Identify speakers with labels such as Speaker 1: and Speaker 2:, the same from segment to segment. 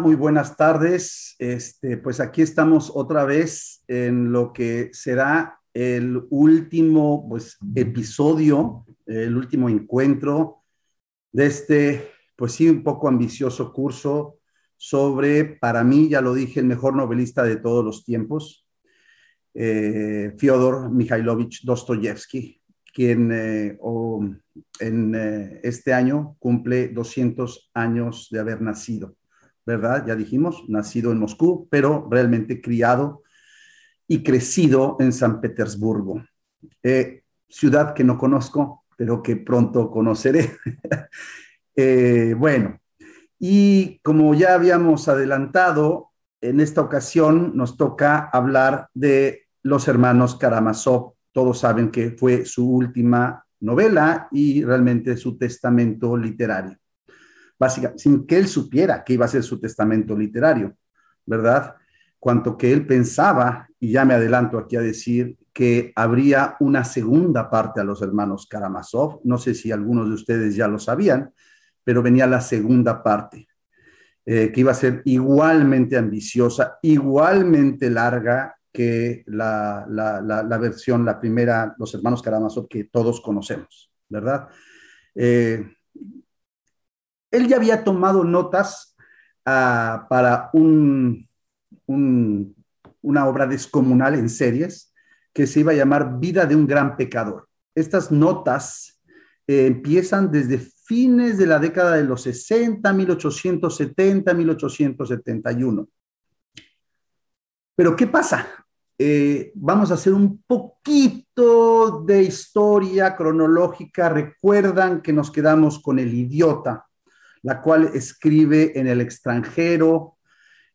Speaker 1: muy buenas tardes. Este, pues aquí estamos otra vez en lo que será el último pues, episodio, el último encuentro de este, pues sí, un poco ambicioso curso sobre, para mí, ya lo dije, el mejor novelista de todos los tiempos, eh, Fyodor Mikhailovich Dostoyevsky, quien eh, en eh, este año cumple 200 años de haber nacido. ¿Verdad? Ya dijimos, nacido en Moscú, pero realmente criado y crecido en San Petersburgo, eh, ciudad que no conozco, pero que pronto conoceré. Eh, bueno, y como ya habíamos adelantado, en esta ocasión nos toca hablar de los hermanos Karamazov. Todos saben que fue su última novela y realmente su testamento literario básicamente, sin que él supiera que iba a ser su testamento literario, ¿verdad? Cuanto que él pensaba, y ya me adelanto aquí a decir, que habría una segunda parte a los hermanos Karamazov. No sé si algunos de ustedes ya lo sabían, pero venía la segunda parte, eh, que iba a ser igualmente ambiciosa, igualmente larga que la, la, versión, la primera, los hermanos Karamazov que todos conocemos, ¿verdad? Eh, él ya había tomado notas ah, para un, una obra descomunal en series que se iba a llamar Vida de un gran pecador. Estas notas eh, empiezan desde fines de la década de los 60, 1870, 1871. Pero ¿qué pasa? Eh, vamos a hacer un poquito de historia cronológica. Recuerdan que nos quedamos con el idiota la cual escribe en el extranjero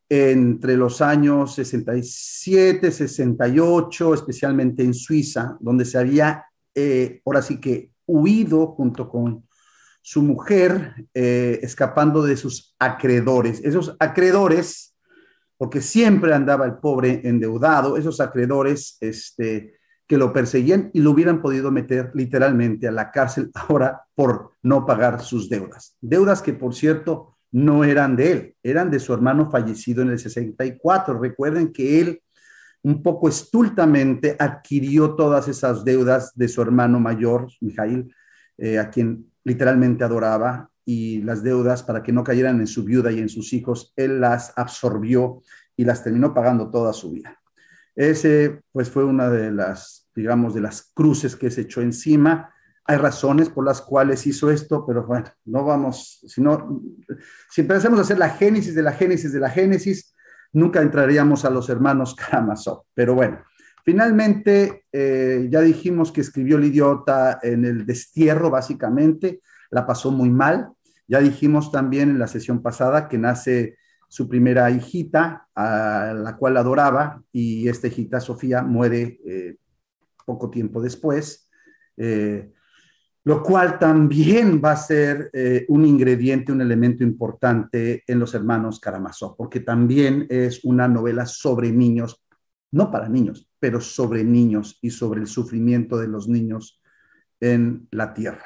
Speaker 1: entre los años 67, 68, especialmente en Suiza, donde se había, eh, ahora sí que, huido junto con su mujer, eh, escapando de sus acreedores. Esos acreedores, porque siempre andaba el pobre endeudado, esos acreedores, este, que lo perseguían y lo hubieran podido meter literalmente a la cárcel ahora por no pagar sus deudas. Deudas que, por cierto, no eran de él, eran de su hermano fallecido en el 64. Recuerden que él un poco estultamente adquirió todas esas deudas de su hermano mayor, Mijail, eh, a quien literalmente adoraba, y las deudas para que no cayeran en su viuda y en sus hijos, él las absorbió y las terminó pagando toda su vida. Ese, pues, fue una de las, digamos, de las cruces que se echó encima. Hay razones por las cuales hizo esto, pero bueno, no vamos, si no, si empezamos a hacer la génesis de la génesis de la génesis, nunca entraríamos a los hermanos Karamazov. Pero bueno, finalmente eh, ya dijimos que escribió el idiota en el destierro, básicamente, la pasó muy mal. Ya dijimos también en la sesión pasada que nace su primera hijita, a la cual adoraba, y esta hijita, Sofía, muere eh, poco tiempo después, eh, lo cual también va a ser eh, un ingrediente, un elemento importante en Los Hermanos Karamazov, porque también es una novela sobre niños, no para niños, pero sobre niños y sobre el sufrimiento de los niños en la tierra.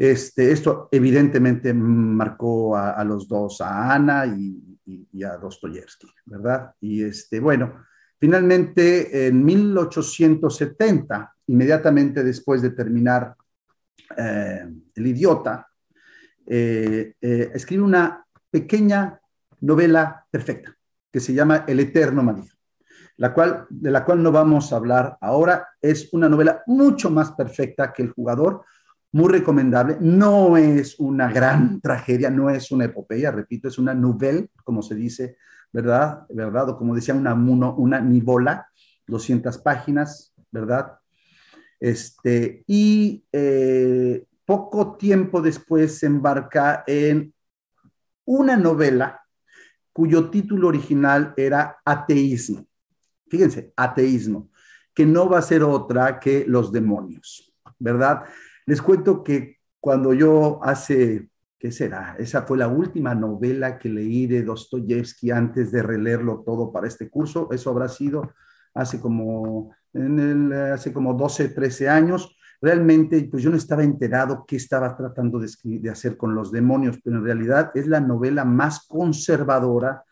Speaker 1: Este, esto evidentemente marcó a, los dos, a Ana y, a Dostoyevsky, ¿verdad? Y este, bueno, finalmente en 1870, inmediatamente después de terminar eh, El idiota, eh, eh, escribe una pequeña novela perfecta que se llama El eterno marido, la cual, de la cual no vamos a hablar ahora. Es una novela mucho más perfecta que El jugador, muy recomendable. No es una gran tragedia, no es una epopeya, repito, es una novela, como se dice, ¿verdad? ¿Verdad? O como decía una, una nivola, 200 páginas, ¿verdad? Este, y eh, poco tiempo después se embarca en una novela cuyo título original era Ateísmo. fíjense, ateísmo, que no va a ser otra que los demonios, ¿verdad? Les cuento que cuando yo hace, ¿qué será? Esa fue la última novela que leí de Dostoyevsky antes de releerlo todo para este curso. Eso habrá sido hace como, en el, hace como 12, 13 años. Realmente, pues yo no estaba enterado qué estaba tratando de, hacer con los demonios, pero en realidad es la novela más conservadora,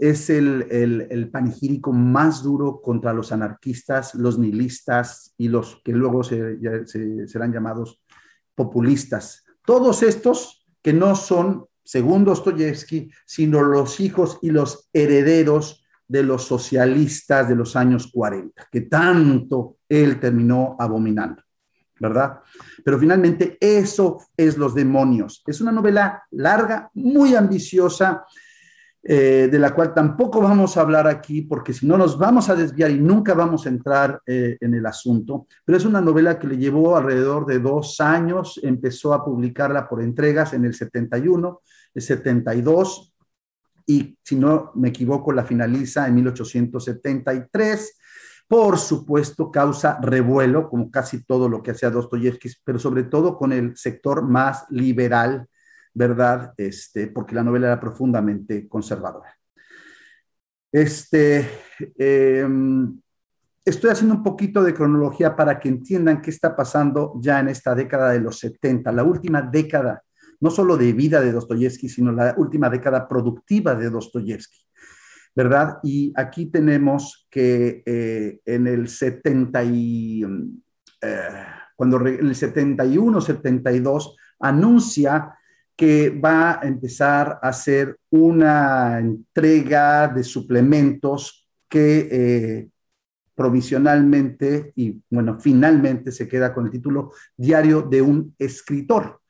Speaker 1: es el, el, el, panegírico más duro contra los anarquistas, los nihilistas y los que luego se, se, serán llamados populistas. Todos estos que no son, según Dostoyevsky, sino los hijos y los herederos de los socialistas de los años 40, que tanto él terminó abominando, ¿verdad? Pero finalmente eso es Los Demonios. Es una novela larga, muy ambiciosa, eh, de la cual tampoco vamos a hablar aquí, porque si no nos vamos a desviar y nunca vamos a entrar eh, en el asunto, pero es una novela que le llevó alrededor de dos años, empezó a publicarla por entregas en el 71, el 72, y si no me equivoco, la finaliza en 1873. Por supuesto, causa revuelo, como casi todo lo que hacía Dostoyevsky, pero sobre todo con el sector más liberal ¿verdad? Este, porque la novela era profundamente conservadora. Este, em, estoy haciendo un poquito de cronología para que entiendan qué está pasando ya en esta década de los 70, la última década, no solo de vida de Dostoyevsky, sino la última década productiva de Dostoyevsky. ¿Verdad? Y aquí tenemos que eh, en el 70 y, eh, cuando en el 71, 72, anuncia que va a empezar a hacer una entrega de suplementos que eh, provisionalmente y bueno, finalmente se queda con el título Diario de un escritor,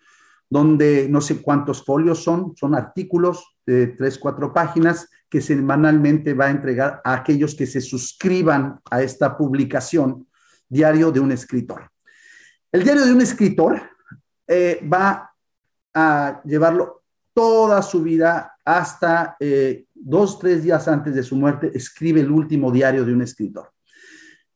Speaker 1: donde no sé cuántos folios son, son artículos de tres, cuatro páginas que semanalmente va a entregar a aquellos que se suscriban a esta publicación, Diario de un escritor. El Diario de un escritor eh, va a llevarlo toda su vida hasta eh, dos, tres días antes de su muerte, escribe el último diario de un escritor.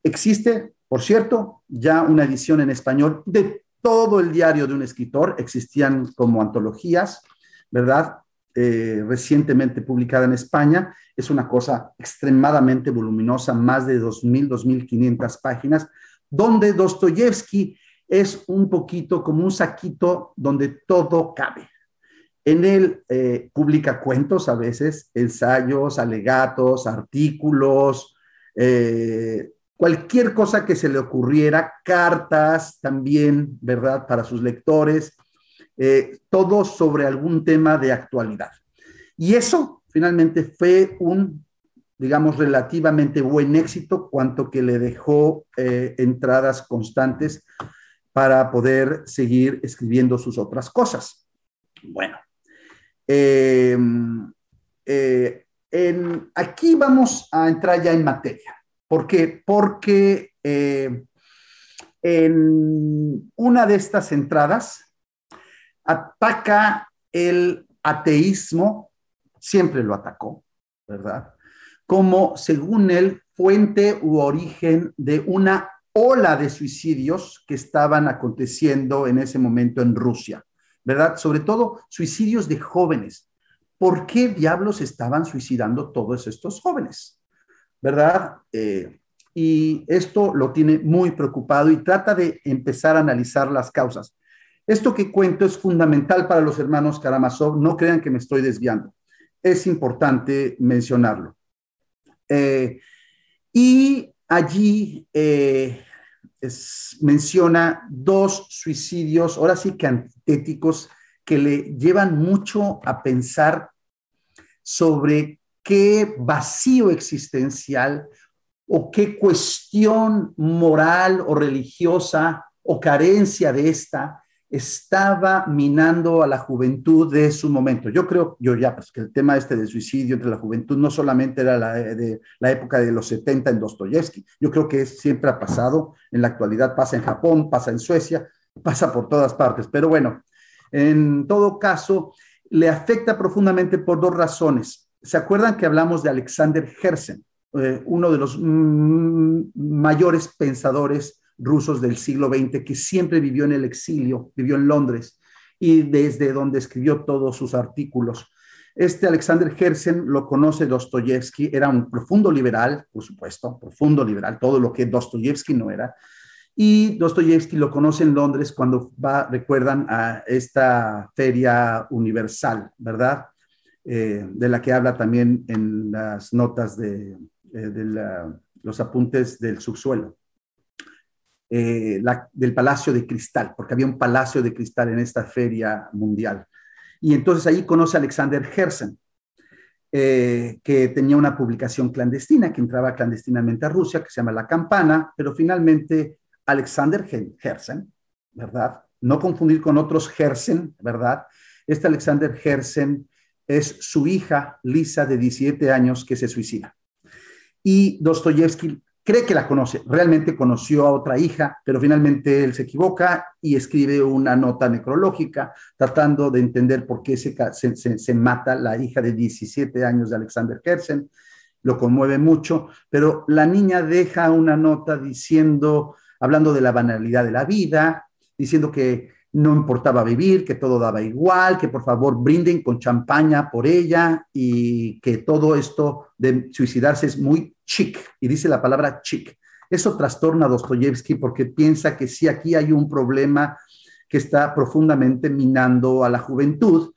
Speaker 1: Existe, por cierto, ya una edición en español de todo el diario de un escritor, existían como antologías, ¿verdad? Eh, recientemente publicada en España, es una cosa extremadamente voluminosa, más de 2.000, 2.500 páginas, donde Dostoyevsky es un poquito como un saquito donde todo cabe. En él eh, publica cuentos a veces, ensayos, alegatos, artículos, eh, cualquier cosa que se le ocurriera, cartas también, ¿verdad? Para sus lectores, eh, todo sobre algún tema de actualidad. Y eso finalmente fue un, digamos, relativamente buen éxito, cuanto que le dejó entradas constantes para poder seguir escribiendo sus otras cosas. Bueno, eh, eh, aquí vamos a entrar ya en materia. ¿Por qué? Porque eh, en una de estas entradas ataca el ateísmo, siempre lo atacó, ¿verdad? Como, según él, fuente u origen de una ola de suicidios que estaban aconteciendo en ese momento en Rusia, ¿verdad? Sobre todo suicidios de jóvenes. ¿Por qué diablos estaban suicidando todos estos jóvenes? ¿Verdad? Eh, y esto lo tiene muy preocupado y trata de empezar a analizar las causas. Esto que cuento es fundamental para los hermanos Karamazov, no crean que me estoy desviando. Es importante mencionarlo. Eh, y allí eh, menciona dos suicidios, ahora sí que antitéticos, que le llevan mucho a pensar sobre qué vacío existencial o qué cuestión moral o religiosa o carencia de esta estaba minando a la juventud de su momento. Yo creo, yo ya, pues que el tema este de suicidio entre la juventud no solamente era la, de, la época de los 70 en Dostoyevsky, yo creo que siempre ha pasado, en la actualidad pasa en Japón, pasa en Suecia, pasa por todas partes, pero bueno, en todo caso, le afecta profundamente por dos razones. ¿Se acuerdan que hablamos de Alexander Herzen? eh, uno de los mm, mayores pensadores rusos del siglo XX, que siempre vivió en el exilio, vivió en Londres y desde donde escribió todos sus artículos. Este Alexander Herzen lo conoce Dostoyevsky, era un profundo liberal, por supuesto, profundo liberal, todo lo que Dostoyevsky no era. Y Dostoyevsky lo conoce en Londres cuando va, recuerdan, a esta feria universal, ¿verdad? Eh, de la que habla también en las notas de, eh, los apuntes del subsuelo. Eh, del Palacio de Cristal, porque había un Palacio de Cristal en esta feria mundial. Y entonces ahí conoce a Alexander Herzen, eh, que tenía una publicación clandestina, que entraba clandestinamente a Rusia, que se llama La Campana, pero finalmente Alexander Herzen, ¿verdad? No confundir con otros Herzen, ¿verdad? Este Alexander Herzen es su hija, Lisa, de 17 años, que se suicida. Y Dostoyevsky cree que la conoce, realmente conoció a otra hija, pero finalmente él se equivoca y escribe una nota necrológica tratando de entender por qué se, se, mata la hija de 17 años de Alexander Kersen. Lo conmueve mucho, pero la niña deja una nota diciendo, hablando de la banalidad de la vida, diciendo que no importaba vivir, que todo daba igual, que por favor brinden con champaña por ella y que todo esto de suicidarse es muy chic, y dice la palabra chic. Eso trastorna a Dostoyevsky porque piensa que sí, aquí hay un problema que está profundamente minando a la juventud.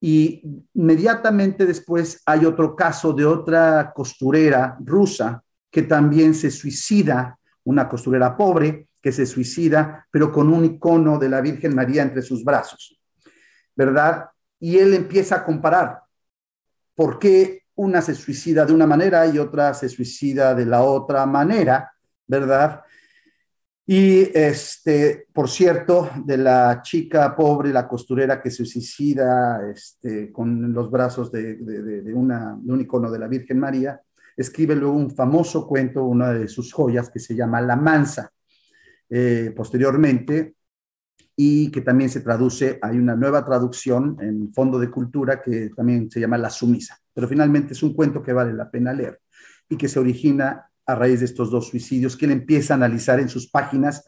Speaker 1: Y inmediatamente después hay otro caso de otra costurera rusa que también se suicida, una costurera pobre que se suicida, pero con un icono de la Virgen María entre sus brazos, ¿verdad? Y él empieza a comparar por qué una se suicida de una manera y otra se suicida de la otra manera, ¿verdad? Y este, por cierto, de la chica pobre, la costurera que se suicida este, con los brazos de, de, una, un icono de la Virgen María, escribe luego un famoso cuento, una de sus joyas, que se llama La Mansa. Eh, posteriormente, y que también se traduce, hay una nueva traducción en Fondo de Cultura que también se llama La Sumisa, pero finalmente es un cuento que vale la pena leer y que se origina a raíz de estos dos suicidios que él empieza a analizar en sus páginas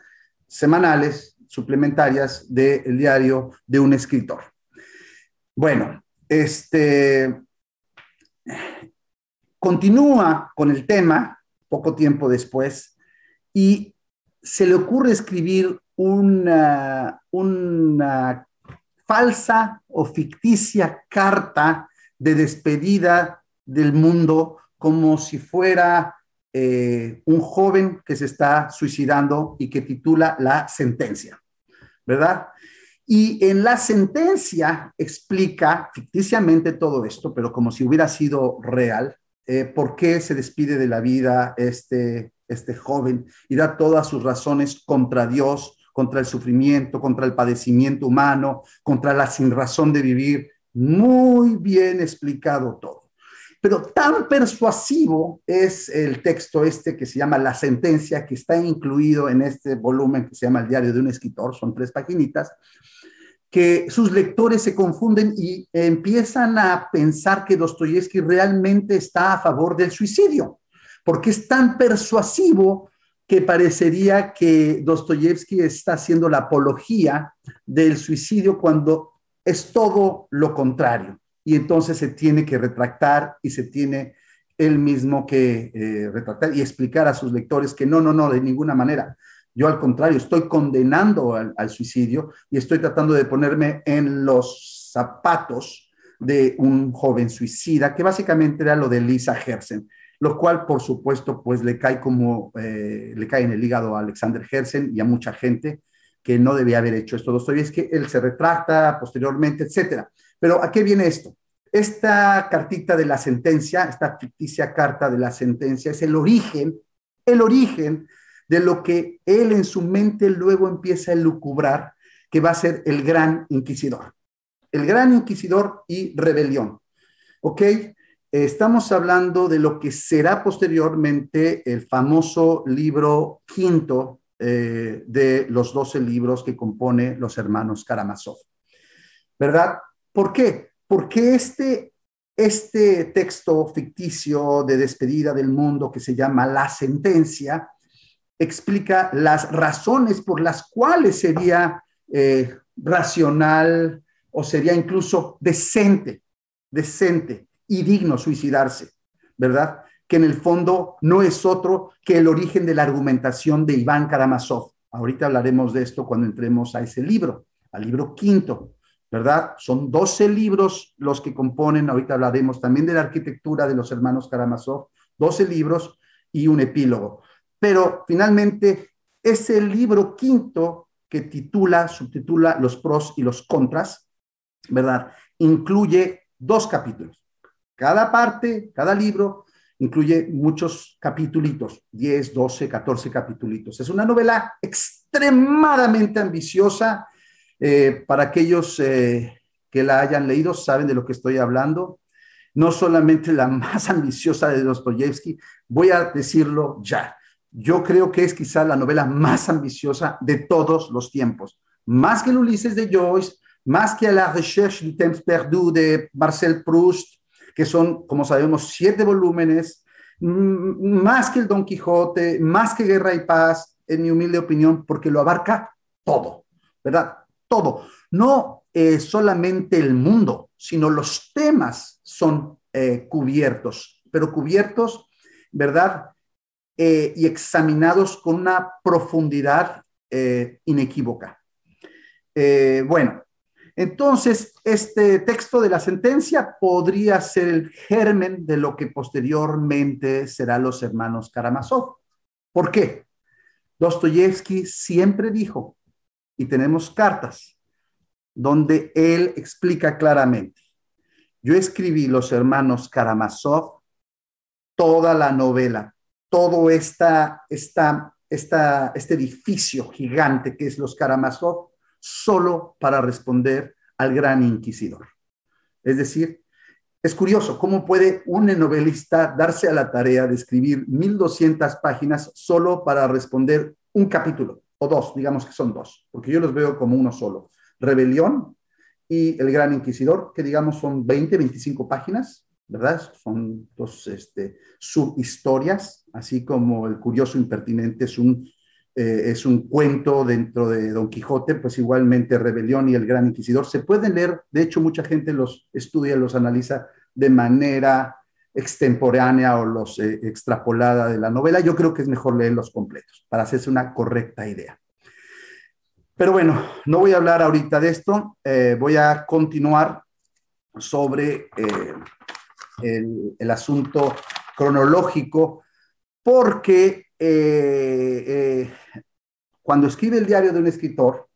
Speaker 1: semanales, suplementarias del diario de un escritor. Bueno, este continúa con el tema poco tiempo después y se le ocurre escribir una, una falsa o ficticia carta de despedida del mundo como si fuera eh, un joven que se está suicidando y que titula La sentencia, ¿verdad? Y en la sentencia explica ficticiamente todo esto, pero como si hubiera sido real, eh, por qué se despide de la vida este, este joven y da todas sus razones contra Dios, contra el sufrimiento, contra el padecimiento humano, contra la sin razón de vivir. Muy bien explicado todo. Pero tan persuasivo es el texto este que se llama La Sentencia, que está incluido en este volumen que se llama El Diario de un Escritor, son tres paginitas, que sus lectores se confunden y empiezan a pensar que Dostoyevsky realmente está a favor del suicidio, porque es tan persuasivo que parecería que Dostoyevsky está haciendo la apología del suicidio cuando es todo lo contrario. Y entonces se tiene que retractar y se tiene él mismo que eh, retractar y explicar a sus lectores que no, no, no, de ninguna manera. Yo al contrario, estoy condenando al, al suicidio y estoy tratando de ponerme en los zapatos de un joven suicida, que básicamente era lo de Lisa Hersen lo cual, por supuesto, pues le cae como, eh, le cae en el hígado a Alexander Herzen y a mucha gente que no debía haber hecho esto. que él se retracta posteriormente, etcétera. Pero ¿a qué viene esto? Esta cartita de la sentencia, esta ficticia carta de la sentencia, es el origen, el origen de lo que él en su mente luego empieza a lucubrar, que va a ser el gran inquisidor. El gran inquisidor y rebelión. ¿Ok? Estamos hablando de lo que será posteriormente el famoso libro quinto eh, de los doce libros que compone los hermanos Karamazov. ¿Verdad? ¿Por qué? Porque este este texto ficticio de despedida del mundo que se llama La Sentencia explica las razones por las cuales sería eh, racional o sería incluso decente, decente y digno suicidarse, ¿verdad? Que en el fondo no es otro que el origen de la argumentación de Iván Karamazov. Ahorita hablaremos de esto cuando entremos a ese libro, al libro quinto. ¿verdad? Son 12 libros los que componen, ahorita hablaremos también de la arquitectura de los hermanos Karamazov, 12 libros y un epílogo. Pero finalmente, ese libro quinto que titula, subtitula Los pros y los contras, ¿verdad? Incluye dos capítulos. Cada parte, cada libro incluye muchos capítulos, 10, 12, 14 capítulos. Es una novela extremadamente ambiciosa, eh, para aquellos eh, que la hayan leído, saben de lo que estoy hablando. No solamente la más ambiciosa de Dostoyevsky, voy a decirlo ya. Yo creo que es quizá la novela más ambiciosa de todos los tiempos. Más que el Ulises de Joyce, más que La Recherche du temps perdu de Marcel Proust, que son, como sabemos, siete volúmenes, más que el Don Quijote, más que Guerra y Paz, en mi humilde opinión, porque lo abarca todo, ¿verdad? todo. No eh, solamente el mundo, sino los temas son eh, cubiertos, pero cubiertos, ¿verdad? Eh, y examinados con una profundidad inequívoca. bueno, entonces, este texto de la sentencia podría ser el germen de lo que posteriormente será los hermanos Karamazov. ¿Por qué? Dostoyevsky siempre dijo y tenemos cartas donde él explica claramente. Yo escribí Los Hermanos Karamazov, toda la novela, todo este edificio gigante que es Los Karamazov, solo para responder al gran inquisidor. Es decir, es curioso cómo puede un novelista darse a la tarea de escribir 1200 páginas solo para responder un capítulo o dos, digamos que son dos, porque yo los veo como uno solo. Rebelión y El Gran Inquisidor, que digamos son 20, 25 páginas, ¿verdad? Son dos este, subhistorias, así como El Curioso Impertinente es un, eh, es un cuento dentro de Don Quijote, pues igualmente Rebelión y El Gran Inquisidor. Se pueden leer, de hecho mucha gente los estudia, los analiza de manera extemporánea o los eh, extrapolada de la novela, yo creo que es mejor leerlos completos para hacerse una correcta idea. Pero bueno, no voy a hablar ahorita de esto, eh, voy a continuar sobre el, asunto cronológico, porque cuando escribe el diario de un escritor,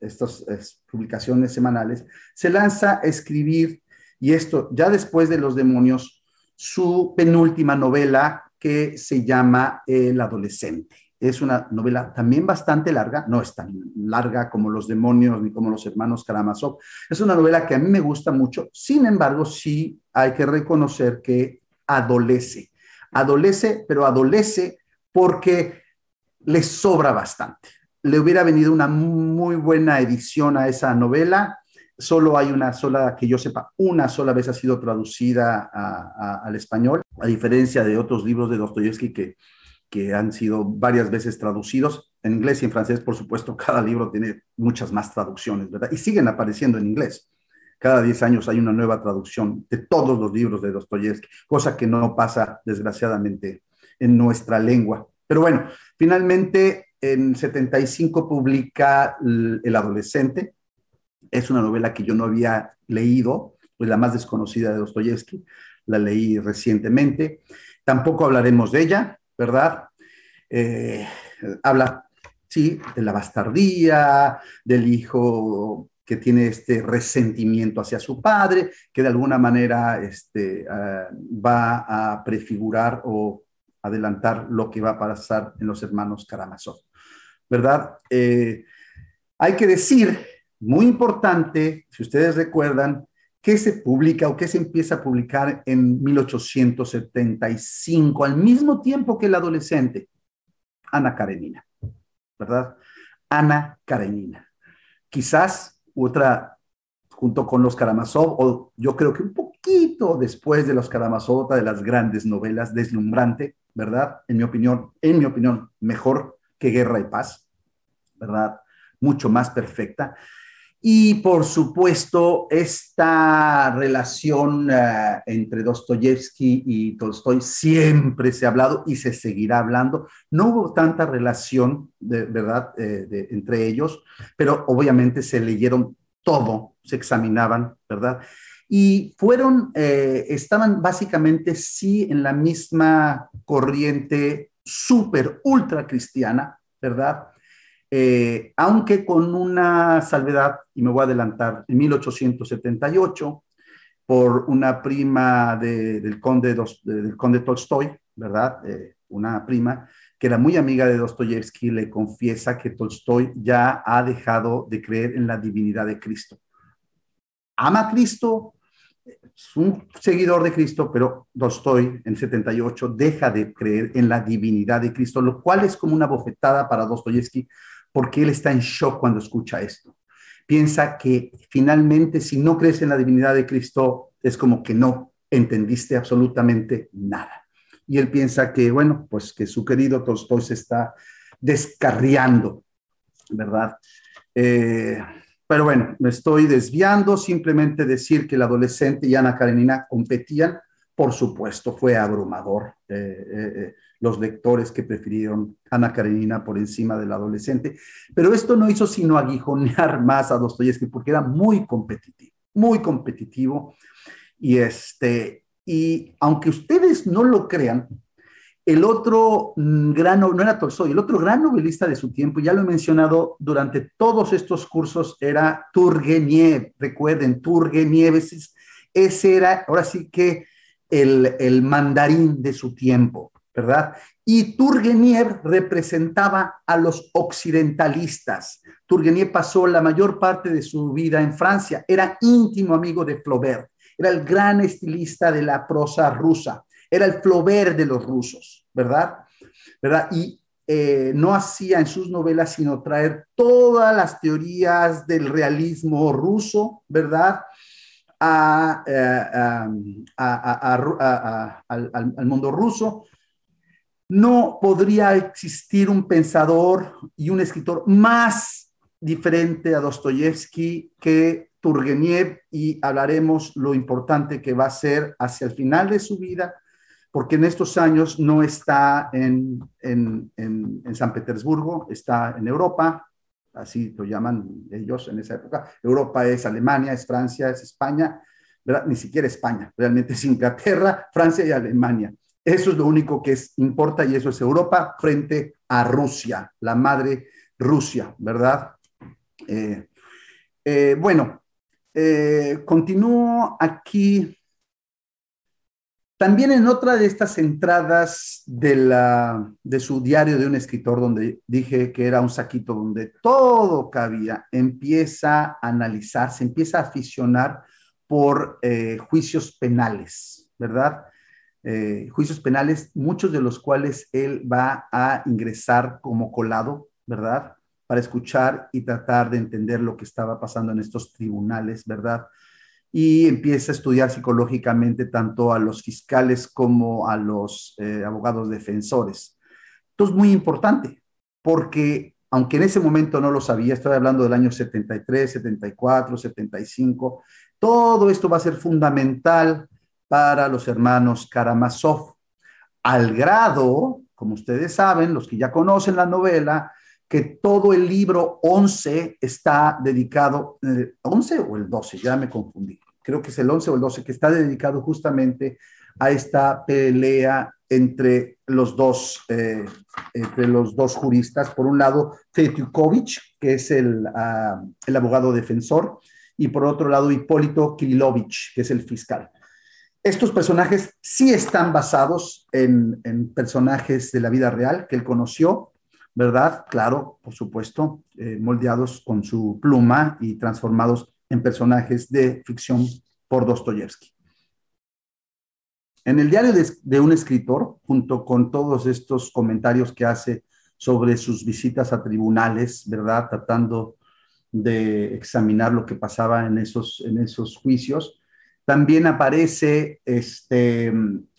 Speaker 1: estas publicaciones semanales, se lanza a escribir, y esto ya después de los demonios, su penúltima novela que se llama El adolescente. Es una novela también bastante larga, no es tan larga como Los demonios ni como Los hermanos Karamazov. Es una novela que a mí me gusta mucho, sin embargo, sí hay que reconocer que adolece. Adolece, pero adolece porque le sobra bastante. Le hubiera venido una muy buena edición a esa novela Solo hay una sola, que yo sepa, una sola vez ha sido traducida al español, a diferencia de otros libros de Dostoyevsky que, que han sido varias veces traducidos. En inglés y en francés, por supuesto, cada libro tiene muchas más traducciones, ¿verdad? Y siguen apareciendo en inglés. Cada 10 años hay una nueva traducción de todos los libros de Dostoyevsky, cosa que no pasa, desgraciadamente, en nuestra lengua. Pero bueno, finalmente en 75 publica El adolescente, es una novela que yo no había leído, pues la más desconocida de Dostoyevsky, la leí recientemente. Tampoco hablaremos de ella, ¿verdad? Eh, habla, sí, de la bastardía, del hijo que tiene este resentimiento hacia su padre, que de alguna manera este, ah, va a prefigurar o adelantar lo que va a pasar en los hermanos Karamazov, ¿verdad? Eh, hay que decir muy importante, si ustedes recuerdan, que se publica o que se empieza a publicar en 1875, al mismo tiempo que el adolescente, Ana Karenina, ¿verdad? Ana Karenina. Quizás otra junto con los Karamazov, o yo creo que un poquito después de los Karamazov, otra de las grandes novelas, deslumbrante, ¿verdad? En mi opinión, en mi opinión, mejor que Guerra y Paz, ¿verdad? Mucho más perfecta. Y por supuesto, esta relación uh, entre Dostoyevsky y Tolstoy siempre se ha hablado y se seguirá hablando. No hubo tanta relación, de, ¿verdad?, eh, entre ellos, pero obviamente se leyeron todo, se examinaban, ¿verdad? Y fueron, eh, estaban básicamente sí en la misma corriente súper, ultra cristiana, ¿verdad? Eh, aunque con una salvedad, y me voy a adelantar, en 1878, por una prima de, del, conde, del conde Tolstoy, ¿verdad? Eh, una prima que era muy amiga de Dostoyevsky, le confiesa que Tolstoy ya ha dejado de creer en la divinidad de Cristo. Ama a Cristo, es un seguidor de Cristo, pero Tolstoy en 78 deja de creer en la divinidad de Cristo, lo cual es como una bofetada para Dostoyevsky, porque él está en shock cuando escucha esto. Piensa que finalmente si no crees en la divinidad de Cristo, es como que no entendiste absolutamente nada. Y él piensa que, bueno, pues que su querido Tolstoy se está descarriando, ¿verdad? Eh, pero bueno, me estoy desviando, simplemente decir que el adolescente y Ana Karenina competían, por supuesto, fue abrumador. Eh, eh, los lectores que prefirieron Ana Karenina por encima del adolescente. Pero esto no hizo sino aguijonear más a Dostoyevsky porque era muy competitivo, muy competitivo. Y, este, y aunque ustedes no lo crean, el otro gran, no era Tolstoy, el otro gran novelista de su tiempo, ya lo he mencionado durante todos estos cursos, era Turgenev. Recuerden, Turgenev, ese, ese era, ahora sí que el, el mandarín de su tiempo. ¿verdad? Y Turgeniev representaba a los occidentalistas. Turgeniev pasó la mayor parte de su vida en Francia, era íntimo amigo de Flaubert, era el gran estilista de la prosa rusa, era el Flaubert de los rusos, ¿verdad? ¿verdad? Y eh, no hacía en sus novelas sino traer todas las teorías del realismo ruso, ¿verdad? Eh, al mundo ruso, no podría existir un pensador y un escritor más diferente a Dostoyevsky que Turgenev y hablaremos lo importante que va a ser hacia el final de su vida, porque en estos años no está en, San Petersburgo, está en Europa, así lo llaman ellos en esa época. Europa es Alemania, es Francia, es España, ni siquiera España, realmente es Inglaterra, Francia y Alemania. Eso es lo único que es, importa y eso es Europa frente a Rusia, la madre Rusia, ¿verdad? Eh, eh, bueno, eh, continúo aquí. También en otra de estas entradas de, la, de su diario de un escritor, donde dije que era un saquito donde todo cabía, empieza a analizar, se empieza a aficionar por juicios penales, ¿verdad? Eh, juicios penales, muchos de los cuales él va a ingresar como colado, ¿verdad? Para escuchar y tratar de entender lo que estaba pasando en estos tribunales, ¿verdad? Y empieza a estudiar psicológicamente tanto a los fiscales como a los eh, abogados defensores. Esto es muy importante, porque aunque en ese momento no lo sabía, estoy hablando del año 73, 74, 75, todo esto va a ser fundamental para los hermanos Karamazov, al grado, como ustedes saben, los que ya conocen la novela, que todo el libro 11 está dedicado, eh, 11 o el 12, ya me confundí, creo que es el 11 o el 12, que está dedicado justamente a esta pelea entre los dos, eh, entre los dos juristas. Por un lado, Fetukovich, que es el, uh, el abogado defensor, y por otro lado, Hipólito Kirilovich, que es el fiscal. Estos personajes sí están basados en, personajes de la vida real que él conoció, ¿verdad? Claro, por supuesto, eh, moldeados con su pluma y transformados en personajes de ficción por Dostoyevsky. En el diario de, de, un escritor, junto con todos estos comentarios que hace sobre sus visitas a tribunales, ¿verdad? Tratando de examinar lo que pasaba en esos, en esos juicios. También aparece este,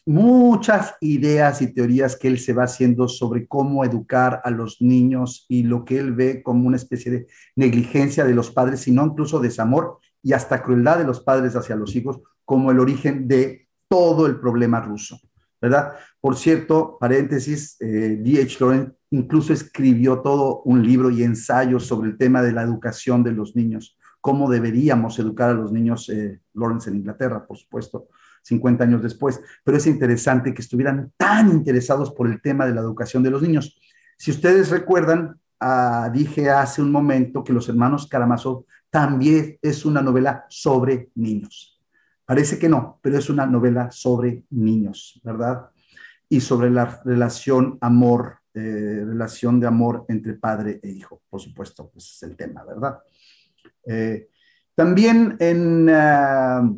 Speaker 1: muchas ideas y teorías que él se va haciendo sobre cómo educar a los niños y lo que él ve como una especie de negligencia de los padres, sino incluso desamor y hasta crueldad de los padres hacia los hijos como el origen de todo el problema ruso, ¿verdad? Por cierto, paréntesis, eh, D.H. Lawrence incluso escribió todo un libro y ensayos sobre el tema de la educación de los niños, cómo deberíamos educar a los niños, eh, Lawrence en Inglaterra, por supuesto, 50 años después, pero es interesante que estuvieran tan interesados por el tema de la educación de los niños. Si ustedes recuerdan, ah, dije hace un momento que Los Hermanos Karamazov también es una novela sobre niños. Parece que no, pero es una novela sobre niños, ¿verdad? Y sobre la relación amor, eh, relación de amor entre padre e hijo, por supuesto, ese es el tema, ¿verdad? Eh, también en, ah,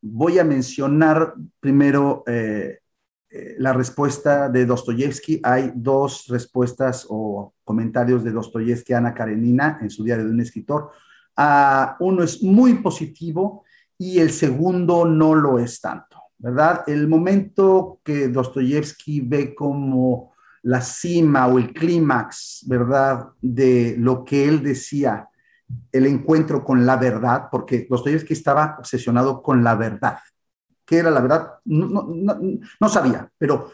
Speaker 1: voy a mencionar primero eh, la respuesta de Dostoyevsky. Hay dos respuestas o comentarios de Dostoyevsky a Ana Karenina en su diario de un escritor uno es muy positivo y el segundo no lo es tanto, ¿verdad? El momento que Dostoyevsky ve como la cima o el clímax, ¿verdad? De lo que él decía, el encuentro con la verdad, porque Dostoyevsky estaba obsesionado con la verdad. ¿Qué era la verdad? No, sabía, pero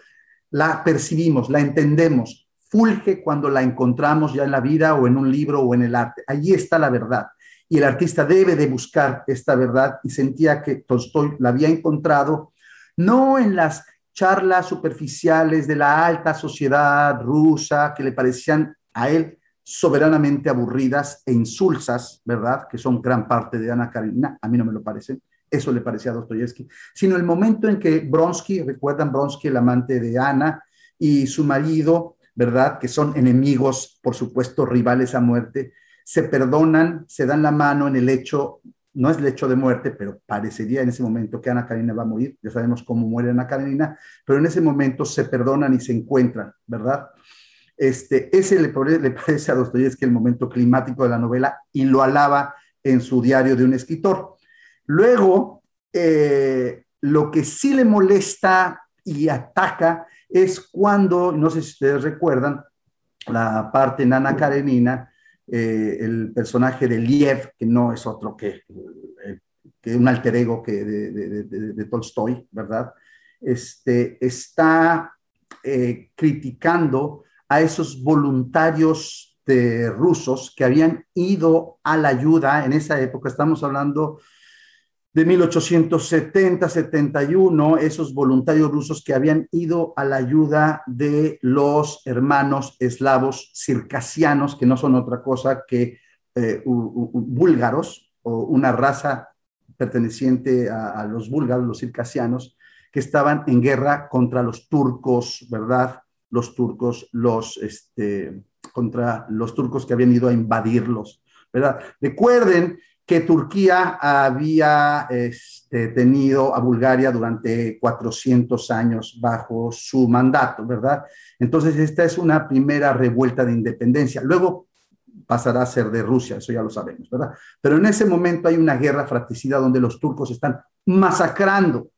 Speaker 1: la percibimos, la entendemos, fulge cuando la encontramos ya en la vida o en un libro o en el arte. Allí está la verdad y el artista debe de buscar esta verdad y sentía que Tolstoy la había encontrado no en las charlas superficiales de la alta sociedad rusa que le parecían a él soberanamente aburridas e insulsas, ¿verdad? Que son gran parte de Ana Karenina, a mí no me lo parecen, eso le parecía a Dostoyevsky, sino el momento en que Bronsky, recuerdan Bronsky, el amante de Ana, y su marido, ¿verdad? Que son enemigos, por supuesto, rivales a muerte, se perdonan, se dan la mano en el hecho, no es el hecho de muerte, pero parecería en ese momento que Ana Karina va a morir, ya sabemos cómo muere Ana Karina, pero en ese momento se perdonan y se encuentran, ¿verdad? Este, ese le, parece a Dostoyevsky el momento climático de la novela y lo alaba en su diario de un escritor. Luego, eh, lo que sí le molesta y ataca es cuando, no sé si ustedes recuerdan, la parte en Ana Karenina, eh, el personaje de Liev, que no es otro que, eh, que un alter ego que de, Tolstoy, ¿verdad? Este, está criticando a esos voluntarios de rusos que habían ido a la ayuda en esa época, estamos hablando de 1870-71, esos voluntarios rusos que habían ido a la ayuda de los hermanos eslavos circasianos, que no son otra cosa que eh, búlgaros o una raza perteneciente a, los búlgaros, los circasianos, que estaban en guerra contra los turcos, ¿verdad? Los turcos, los, este, contra los turcos que habían ido a invadirlos, ¿verdad? Recuerden que Turquía había este, tenido a Bulgaria durante 400 años bajo su mandato, ¿verdad? Entonces, esta es una primera revuelta de independencia. Luego pasará a ser de Rusia, eso ya lo sabemos, ¿verdad? Pero en ese momento hay una guerra fratricida donde los turcos están masacrando,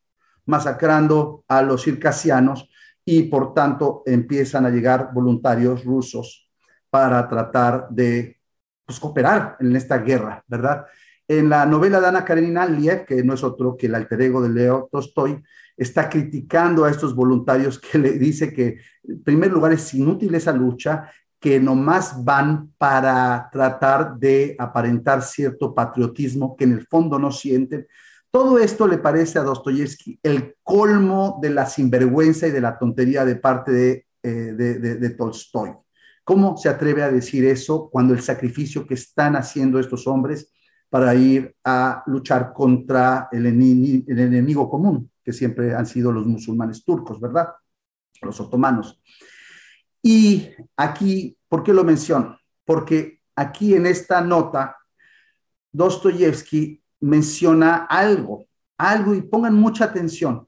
Speaker 1: masacrando a los circasianos y por tanto empiezan a llegar voluntarios rusos para tratar de pues, cooperar en esta guerra, ¿verdad? En la novela de Ana Karenina, Liev, que no es otro que el alter ego de Leo Tolstoy, está criticando a estos voluntarios que le dice que, en primer lugar, es inútil esa lucha, que nomás van para tratar de aparentar cierto patriotismo que en el fondo no sienten. Todo esto le parece a Dostoyevsky el colmo de la sinvergüenza y de la tontería de parte de, eh, de Tolstoy. ¿Cómo se atreve a decir eso cuando el sacrificio que están haciendo estos hombres para ir a luchar contra el, enemigo común, que siempre han sido los musulmanes turcos, ¿verdad? Los otomanos. Y aquí, ¿por qué lo menciono? Porque aquí en esta nota, Dostoyevsky menciona algo, algo, y pongan mucha atención,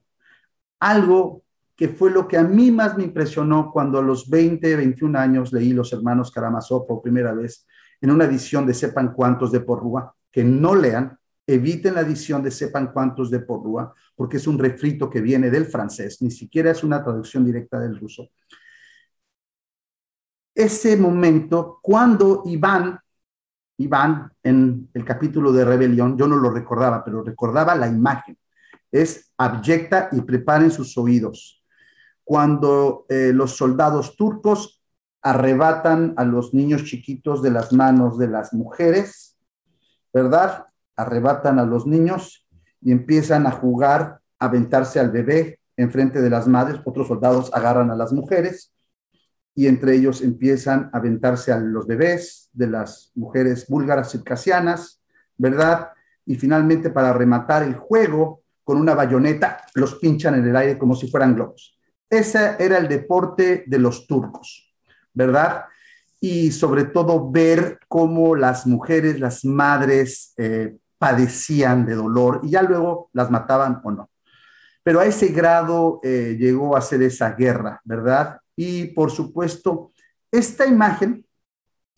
Speaker 1: algo que fue lo que a mí más me impresionó cuando a los 20, 21 años leí Los Hermanos Karamazov por primera vez en una edición de sepan cuántos de Porrúa, que no lean, eviten la edición de sepan cuántos de Porrúa, porque es un refrito que viene del francés, ni siquiera es una traducción directa del ruso. Ese momento, cuando Iván, Iván en el capítulo de rebelión, yo no lo recordaba, pero recordaba la imagen, es abyecta y preparen sus oídos. Cuando eh, los soldados turcos arrebatan a los niños chiquitos de las manos de las mujeres, ¿verdad? Arrebatan a los niños y empiezan a jugar, a aventarse al bebé enfrente de las madres. Otros soldados agarran a las mujeres y entre ellos empiezan a aventarse a los bebés de las mujeres búlgaras circasianas, ¿verdad? Y finalmente para rematar el juego, con una bayoneta los pinchan en el aire como si fueran globos. Ese era el deporte de los turcos. ¿verdad? Y sobre todo ver cómo las mujeres, las madres, eh, padecían de dolor y ya luego las mataban o no. Pero a ese grado eh, llegó a ser esa guerra, ¿verdad? Y por supuesto, esta imagen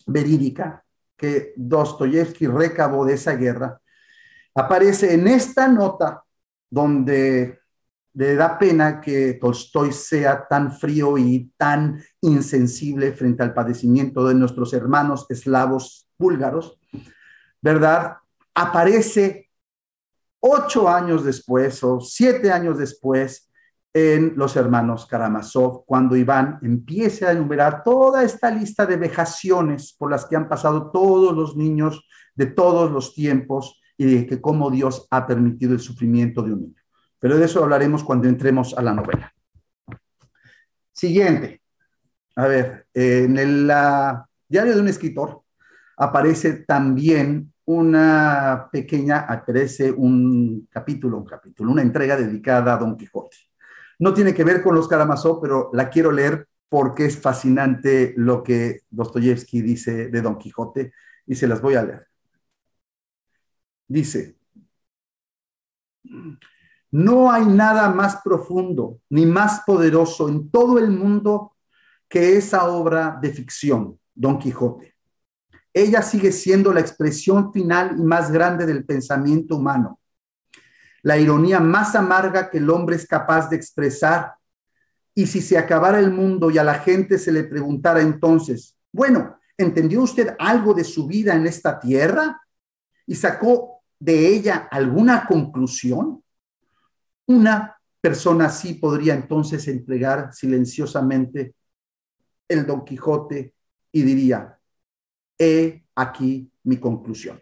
Speaker 1: verídica que Dostoyevsky recabó de esa guerra aparece en esta nota donde le da pena que Tolstoy sea tan frío y tan insensible frente al padecimiento de nuestros hermanos eslavos búlgaros, ¿verdad? Aparece ocho años después o siete años después en Los Hermanos Karamazov, cuando Iván empieza a enumerar toda esta lista de vejaciones por las que han pasado todos los niños de todos los tiempos y de que cómo Dios ha permitido el sufrimiento de un niño pero de eso hablaremos cuando entremos a la novela. Siguiente. A ver, en el diario de un escritor aparece también una pequeña, aparece un capítulo, un capítulo, una entrega dedicada a Don Quijote. No tiene que ver con los Karamazov, pero la quiero leer porque es fascinante lo que Dostoyevsky dice de Don Quijote y se las voy a leer. Dice, no hay nada más profundo ni más poderoso en todo el mundo que esa obra de ficción, Don Quijote. Ella sigue siendo la expresión final y más grande del pensamiento humano, la ironía más amarga que el hombre es capaz de expresar. Y si se acabara el mundo y a la gente se le preguntara entonces, bueno, ¿entendió usted algo de su vida en esta tierra? ¿Y sacó de ella alguna conclusión? Una persona así podría entonces entregar silenciosamente el Don Quijote y diría, he aquí mi conclusión.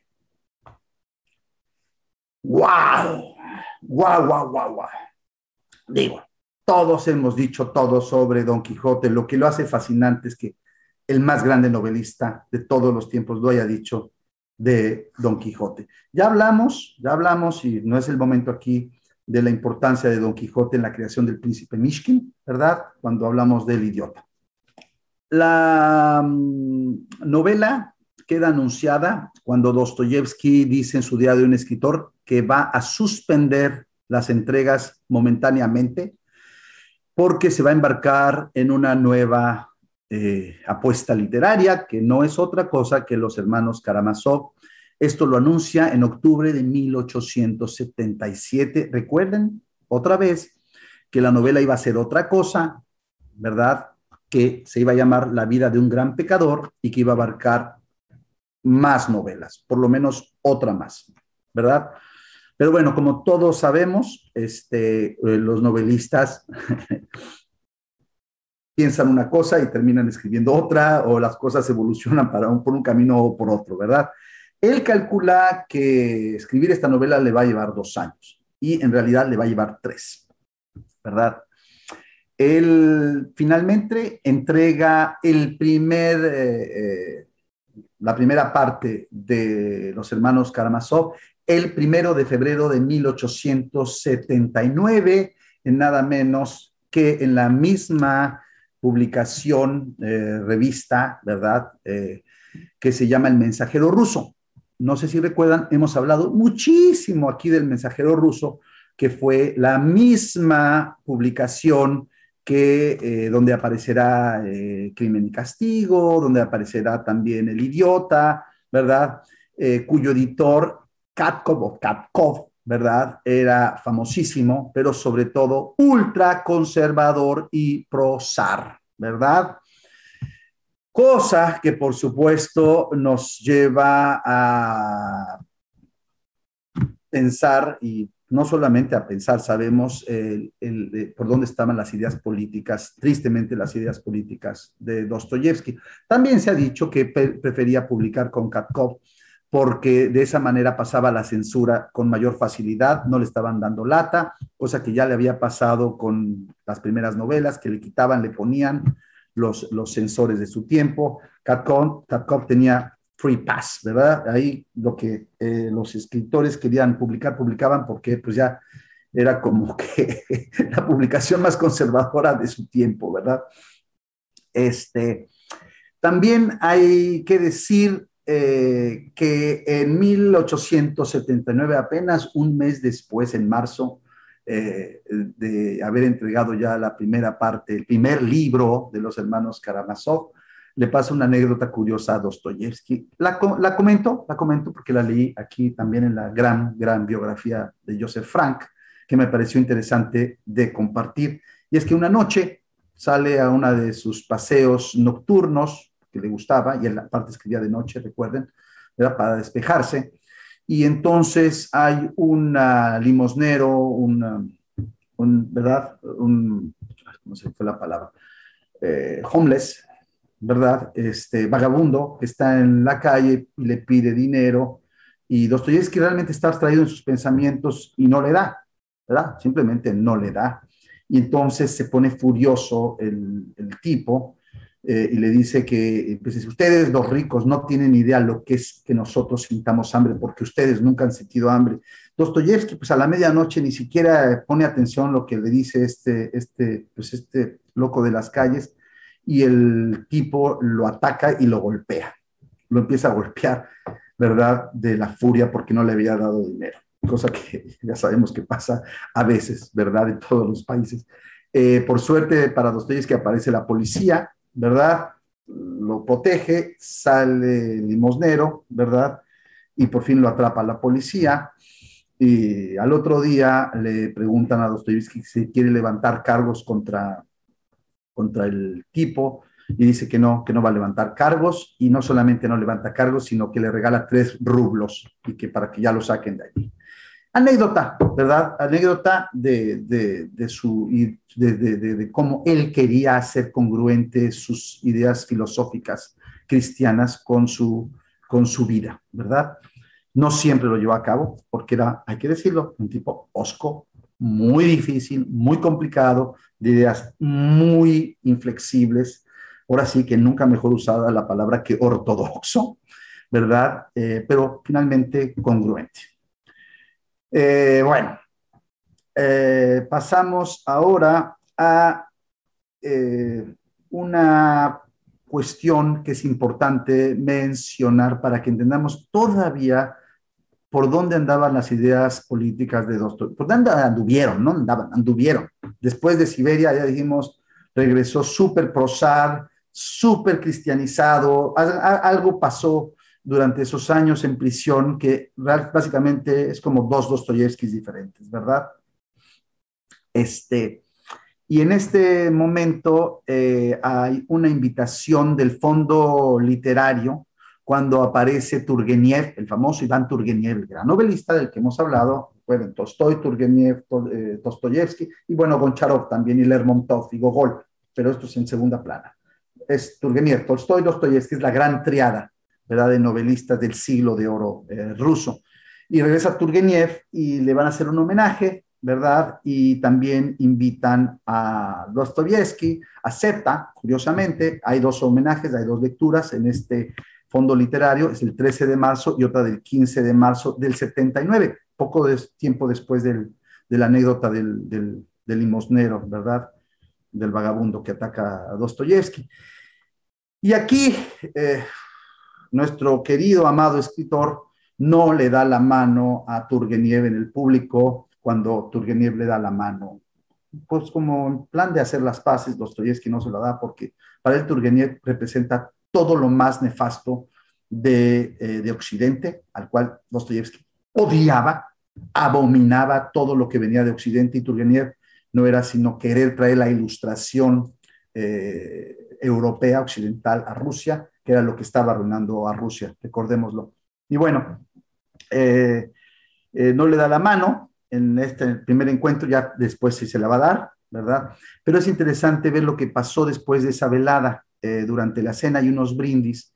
Speaker 1: ¡Wow! ¡Wow, wow, wow, wow! Digo, todos hemos dicho todo sobre Don Quijote. Lo que lo hace fascinante es que el más grande novelista de todos los tiempos lo haya dicho de Don Quijote. Ya hablamos, ya hablamos, y no es el momento aquí de la importancia de Don Quijote en la creación del príncipe Mishkin, ¿verdad? Cuando hablamos del idiota. La mm, novela queda anunciada cuando Dostoyevsky dice en su diario de un escritor que va a suspender las entregas momentáneamente porque se va a embarcar en una nueva eh, apuesta literaria que no es otra cosa que los hermanos Karamazov esto lo anuncia en octubre de 1877. Recuerden otra vez que la novela iba a ser otra cosa, ¿verdad? Que se iba a llamar La vida de un gran pecador y que iba a abarcar más novelas, por lo menos otra más, ¿verdad? Pero bueno, como todos sabemos, este, eh, los novelistas piensan una cosa y terminan escribiendo otra, o las cosas evolucionan para por un camino o por otro, ¿verdad? Él calcula que escribir esta novela le va a llevar dos años y en realidad le va a llevar tres, ¿verdad? Él finalmente entrega el primer, eh, eh, la primera parte de los hermanos Karamazov el primero de febrero de 1879, en nada menos que en la misma publicación, eh, revista, ¿verdad? que se llama El Mensajero Ruso. No sé si recuerdan, hemos hablado muchísimo aquí del mensajero ruso, que fue la misma publicación que eh, donde aparecerá eh, Crimen y Castigo, donde aparecerá también El Idiota, ¿verdad? Eh, cuyo editor, Katkov o Katkov, ¿verdad? Era famosísimo, pero sobre todo ultra conservador y pro zar, ¿verdad? Cosa que por supuesto nos lleva a pensar y no solamente a pensar, sabemos por dónde estaban las ideas políticas, tristemente las ideas políticas de Dostoyevsky. También se ha dicho que prefería publicar con Katkov porque de esa manera pasaba la censura con mayor facilidad, no le estaban dando lata, cosa que ya le había pasado con las primeras novelas, que le quitaban, le ponían los, los censores de su tiempo. Katkov, tenía free pass, ¿verdad? Ahí lo que eh, los escritores querían publicar, publicaban porque pues ya era como que la publicación más conservadora de su tiempo, ¿verdad? Este, también hay que decir eh, que en 1879, apenas un mes después, en marzo, eh, de haber entregado ya la primera parte, el primer libro de los hermanos Karamazov, le pasa una anécdota curiosa a Dostoyevsky. La, la comento, la comento porque la leí aquí también en la gran, gran biografía de Joseph Frank, que me pareció interesante de compartir. Y es que una noche sale a una de sus paseos nocturnos, que le gustaba, y en la parte escribía de noche, recuerden, era para despejarse. Y entonces hay un limosnero, un, ¿verdad? Un, ¿cómo se fue la palabra? Eh, homeless, ¿verdad? Este vagabundo que está en la calle y le pide dinero y Dostoyevsky realmente está abstraído en sus pensamientos y no le da, ¿verdad? Simplemente no le da. Y entonces se pone furioso el, tipo eh, y le dice que pues, ustedes los ricos no tienen idea lo que es que nosotros sintamos hambre porque ustedes nunca han sentido hambre. Dostoyevsky pues a la medianoche ni siquiera pone atención lo que le dice este, este, pues, este loco de las calles y el tipo lo ataca y lo golpea. Lo empieza a golpear, ¿verdad? De la furia porque no le había dado dinero. Cosa que ya sabemos que pasa a veces, ¿verdad? En todos los países. Eh, por suerte para que aparece la policía, ¿verdad? Lo protege, sale limosnero, ¿verdad? Y por fin lo atrapa la policía. Y al otro día le preguntan a Dostoyevsky si quiere levantar cargos contra contra el tipo y dice que no, que no va a levantar cargos y no solamente no levanta cargos, sino que le regala tres rublos y que para que ya lo saquen de allí. Anécdota, ¿verdad? Anécdota de, de, de su, de, de, cómo él quería hacer congruente sus ideas filosóficas cristianas con su, con su vida, ¿verdad? No siempre lo llevó a cabo, porque era, hay que decirlo, un tipo osco, muy difícil, muy complicado, de ideas muy inflexibles. Ahora sí que nunca mejor usada la palabra que ortodoxo, ¿verdad? Eh, pero finalmente congruente. Eh, bueno, eh, pasamos ahora a una cuestión que es importante mencionar para que entendamos todavía por dónde andaban las ideas políticas de Dostoyevsky, por dónde anduvieron, no andaban, anduvieron. Después de Siberia, ya dijimos, regresó súper prosar, súper cristianizado, algo pasó durante esos años en prisión que básicamente es como dos Dostoyevskis diferentes, ¿verdad? Este, y en este momento eh, hay una invitación del Fondo Literario cuando aparece Turgeniev, el famoso Iván Turgeniev, el gran novelista del que hemos hablado, bueno, Tolstoy, Turgeniev, eh, Dostoyevsky, y bueno, Goncharov también, y Lermontov y Gogol, pero esto es en segunda plana. Es Turgeniev, Tolstoy, Dostoyevsky, es la gran triada, ¿verdad?, de novelistas del siglo de oro eh, ruso. Y regresa Turgeniev y le van a hacer un homenaje, ¿verdad? Y también invitan a Dostoyevsky, acepta, curiosamente, hay dos homenajes, hay dos lecturas en este fondo literario, es el 13 de marzo y otra del 15 de marzo del 79, poco tiempo después del, de la anécdota del, del, limosnero, ¿verdad? Del vagabundo que ataca a Dostoyevsky. Y aquí eh, nuestro querido, amado escritor no le da la mano a Turgeniev en el público cuando Turgeniev le da la mano. Pues como en plan de hacer las paces, Dostoyevsky no se lo da porque para él Turgeniev representa todo lo más nefasto de, eh, de Occidente, al cual Dostoyevsky odiaba, abominaba todo lo que venía de Occidente y Turgenev no era sino querer traer la ilustración eh, europea, occidental a Rusia, que era lo que estaba arruinando a Rusia, recordémoslo. Y bueno, eh, eh, no le da la mano en este primer encuentro, ya después sí se la va a dar, ¿verdad? Pero es interesante ver lo que pasó después de esa velada durante la cena y unos brindis.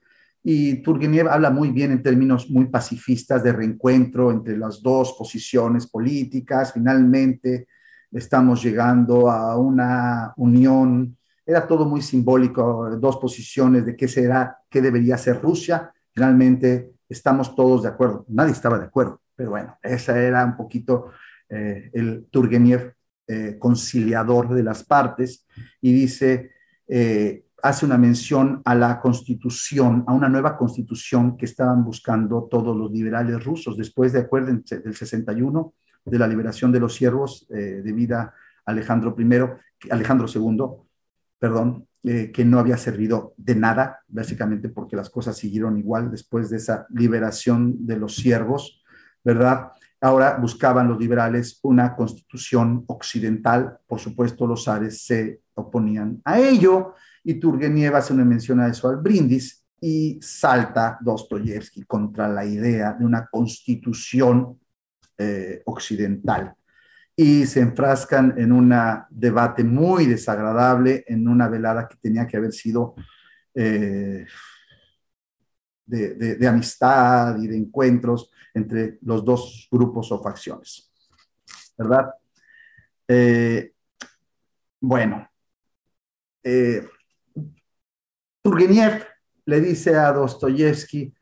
Speaker 1: Y Turgenev habla muy bien en términos muy pacifistas de reencuentro entre las dos posiciones políticas. Finalmente estamos llegando a una unión era todo muy simbólico, dos posiciones de qué será, qué debería ser Rusia. Finalmente estamos todos de acuerdo. Nadie estaba de acuerdo, pero bueno, esa era un poquito eh, el Turgenev eh, conciliador de las partes y dice, eh, hace una mención a la constitución, a una nueva constitución que estaban buscando todos los liberales rusos después de, acuérdense, del 61, de la liberación de los siervos de vida Alejandro I, Alejandro II, perdón, eh, que no había servido de nada, básicamente porque las cosas siguieron igual después de esa liberación de los siervos, ¿verdad? Ahora buscaban los liberales una constitución occidental, por supuesto los zares se oponían a ello, y Turgenev hace una mención a eso al brindis, y salta Dostoyevsky contra la idea de una constitución eh, occidental y se enfrascan en un debate muy desagradable, en una velada que tenía que haber sido eh, de, amistad y de encuentros entre los dos grupos o facciones. ¿Verdad? Eh, bueno, eh, le dice a Dostoyevsky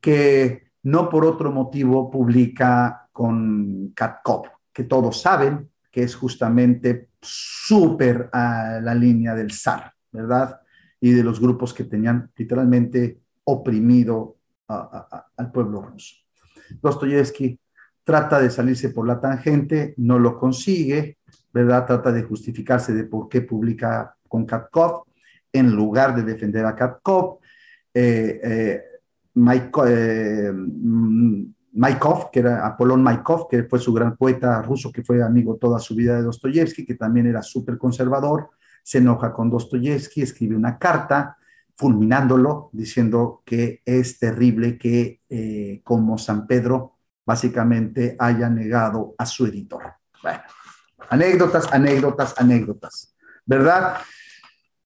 Speaker 1: que no por otro motivo publica con Katkov, que todos saben que es justamente súper a la línea del zar, ¿verdad? Y de los grupos que tenían literalmente oprimido al pueblo ruso. Dostoyevsky trata de salirse por la tangente, no lo consigue, ¿verdad? Trata de justificarse de por qué publica con Katkov, en lugar de defender a Katkov. Eh, eh, eh Maikov, que era Apolón Maikov, que fue su gran poeta ruso, que fue amigo toda su vida de Dostoyevsky, que también era súper conservador, se enoja con Dostoyevsky, escribe una carta fulminándolo, diciendo que es terrible que eh, como San Pedro básicamente haya negado a su editor. Bueno, anécdotas, anécdotas, anécdotas, ¿verdad?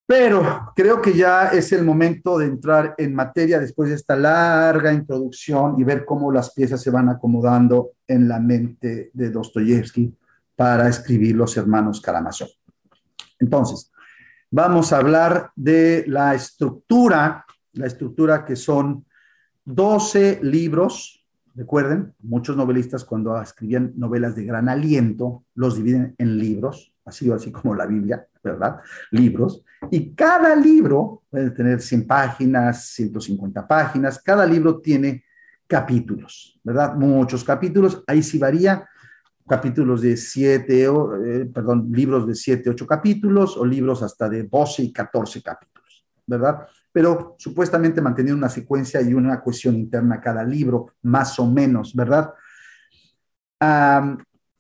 Speaker 1: Pero creo que ya es el momento de entrar en materia después de esta larga introducción y ver cómo las piezas se van acomodando en la mente de Dostoyevsky para escribir Los Hermanos Karamazov. Entonces, vamos a hablar de la estructura, la estructura que son 12 libros. Recuerden, muchos novelistas cuando escribían novelas de gran aliento los dividen en libros, así así como la Biblia, ¿verdad? Libros. Y cada libro puede tener 100 páginas, 150 páginas. Cada libro tiene capítulos, ¿verdad? Muchos capítulos. Ahí sí varía. Capítulos de 7, eh, perdón, libros de 7, 8 capítulos o libros hasta de 12 y 14 capítulos, ¿verdad? Pero supuestamente manteniendo una secuencia y una cohesión interna cada libro, más o menos, ¿verdad?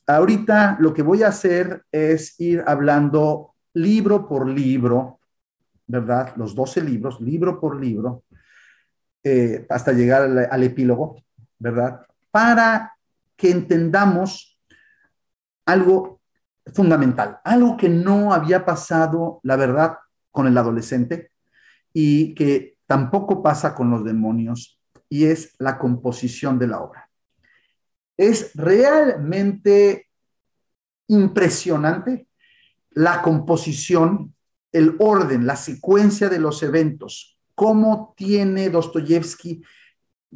Speaker 1: Ahorita lo que voy a hacer es ir hablando libro por libro, ¿verdad? Los 12 libros, libro por libro, eh, hasta llegar al, epílogo, ¿verdad? Para que entendamos algo fundamental, algo que no había pasado, la verdad, con el adolescente y que tampoco pasa con los demonios, y es la composición de la obra. Es realmente impresionante la composición, el orden, la secuencia de los eventos, cómo tiene Dostoyevsky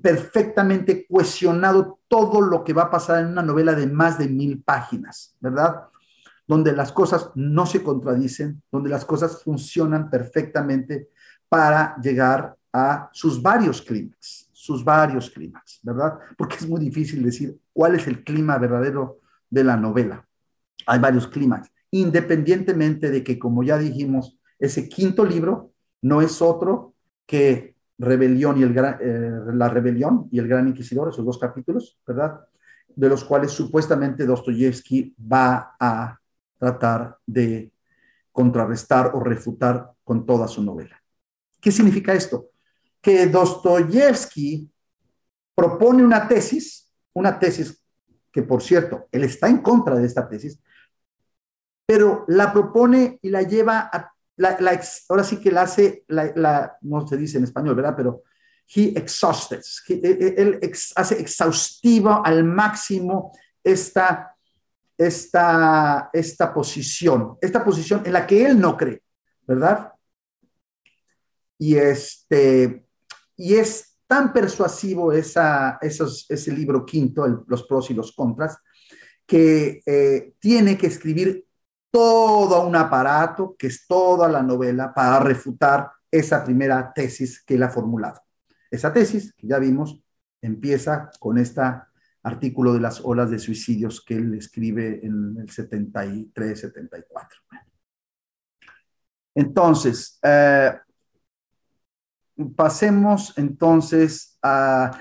Speaker 1: perfectamente cuestionado todo lo que va a pasar en una novela de más de mil páginas, ¿verdad? Donde las cosas no se contradicen, donde las cosas funcionan perfectamente para llegar a sus varios clímax, sus varios clímax, ¿verdad? Porque es muy difícil decir cuál es el clima verdadero de la novela. Hay varios clímax independientemente de que, como ya dijimos, ese quinto libro no es otro que Rebelión y el eh, La Rebelión y el Gran Inquisidor, esos dos capítulos, ¿verdad? De los cuales supuestamente Dostoyevsky va a tratar de contrarrestar o refutar con toda su novela. ¿Qué significa esto? Que Dostoyevsky propone una tesis, una tesis que por cierto, él está en contra de esta tesis, pero la propone y la lleva a, la, ahora sí que la hace, la, no se dice en español, ¿verdad? Pero he exhausted, e, e, él hace exhaustivo al máximo esta, esta, esta posición, esta posición en la que él no cree, ¿verdad? Y, este, y es tan persuasivo esa, esos, ese libro quinto, los pros y los contras, que eh, tiene que escribir todo un aparato, que es toda la novela, para refutar esa primera tesis que él ha formulado. Esa tesis, que ya vimos, empieza con este artículo de las olas de suicidios que él escribe en el 73-74. Entonces, eh, pasemos entonces a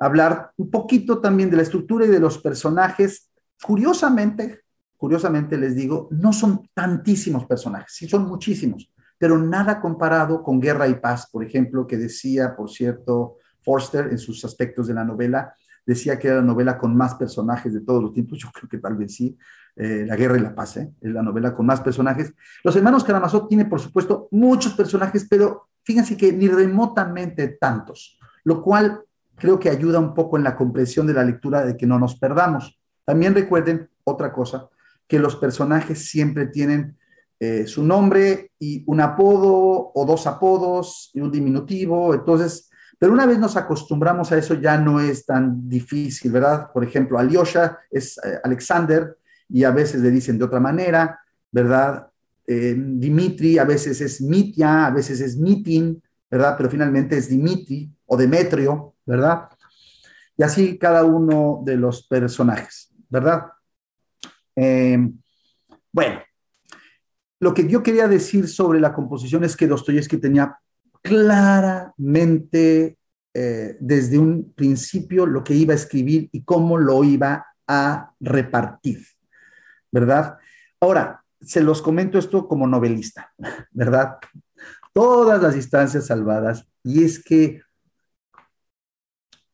Speaker 1: hablar un poquito también de la estructura y de los personajes. Curiosamente, curiosamente les digo, no son tantísimos personajes, sí son muchísimos, pero nada comparado con Guerra y Paz, por ejemplo, que decía, por cierto, Forster en sus aspectos de la novela, decía que era la novela con más personajes de todos los tiempos, yo creo que tal vez sí, eh, La Guerra y la Paz, ¿eh? es la novela con más personajes. Los hermanos Karamazov tiene, por supuesto, muchos personajes, pero Fíjense que ni remotamente tantos, lo cual creo que ayuda un poco en la comprensión de la lectura de que no nos perdamos. También recuerden otra cosa, que los personajes siempre tienen eh, su nombre y un apodo o dos apodos y un diminutivo, entonces, pero una vez nos acostumbramos a eso ya no es tan difícil, ¿verdad? Por ejemplo, Alyosha es eh, Alexander y a veces le dicen de otra manera, ¿verdad? Eh, Dimitri a veces es Mitya, a veces es Mitin, ¿verdad? Pero finalmente es Dimitri o Demetrio, ¿verdad? Y así cada uno de los personajes, ¿verdad? Eh, bueno, lo que yo quería decir sobre la composición es que Dostoyevsky tenía claramente eh, desde un principio lo que iba a escribir y cómo lo iba a repartir, ¿verdad? Ahora, se los comento esto como novelista, ¿verdad? Todas las instancias salvadas. Y es que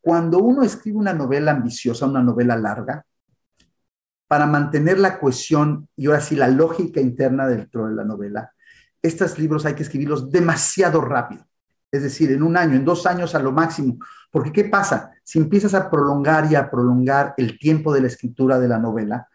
Speaker 1: cuando uno escribe una novela ambiciosa, una novela larga, para mantener la cohesión y ahora sí la lógica interna dentro de la novela, estos libros hay que escribirlos demasiado rápido. Es decir, en un año, en dos años a lo máximo. Porque ¿qué pasa? Si empiezas a prolongar y a prolongar el tiempo de la escritura de la novela,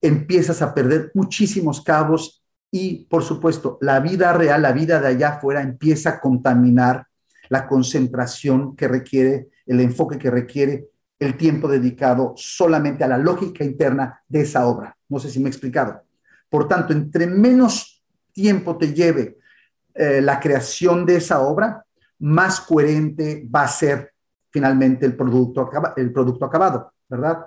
Speaker 1: empiezas a perder muchísimos cabos y, por supuesto, la vida real, la vida de allá afuera empieza a contaminar la concentración que requiere, el enfoque que requiere el tiempo dedicado solamente a la lógica interna de esa obra. No sé si me he explicado. Por tanto, entre menos tiempo te lleve eh, la creación de esa obra, más coherente va a ser finalmente el producto, el producto acabado, ¿verdad?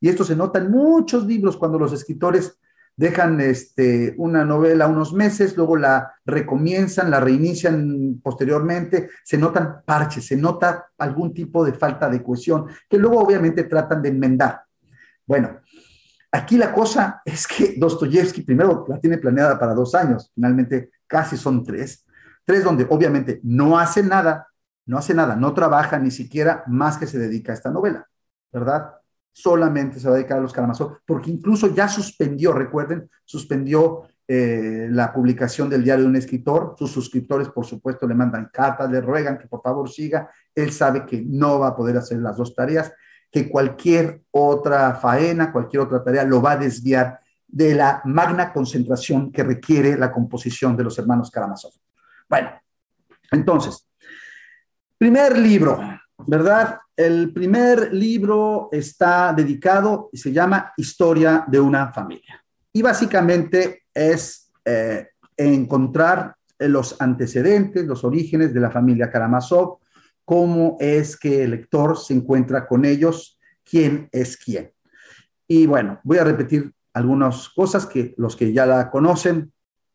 Speaker 1: Y esto se nota en muchos libros cuando los escritores dejan este, una novela unos meses, luego la recomienzan, la reinician posteriormente, se notan parches, se nota algún tipo de falta de cohesión, que luego obviamente tratan de enmendar. Bueno, aquí la cosa es que Dostoyevsky primero la tiene planeada para dos años, finalmente casi son tres, tres donde obviamente no hace nada, no hace nada, no trabaja ni siquiera más que se dedica a esta novela, ¿verdad? solamente se va a dedicar a los Karamazov, porque incluso ya suspendió, recuerden, suspendió eh, la publicación del diario de un escritor, sus suscriptores por supuesto le mandan cartas, le ruegan que por favor siga, él sabe que no va a poder hacer las dos tareas, que cualquier otra faena, cualquier otra tarea lo va a desviar de la magna concentración que requiere la composición de los hermanos Karamazov. Bueno, entonces, primer libro, ¿verdad? El primer libro está dedicado y se llama Historia de una familia. Y básicamente es eh, encontrar los antecedentes, los orígenes de la familia Karamazov, cómo es que el lector se encuentra con ellos, quién es quién. Y bueno, voy a repetir algunas cosas que los que ya la conocen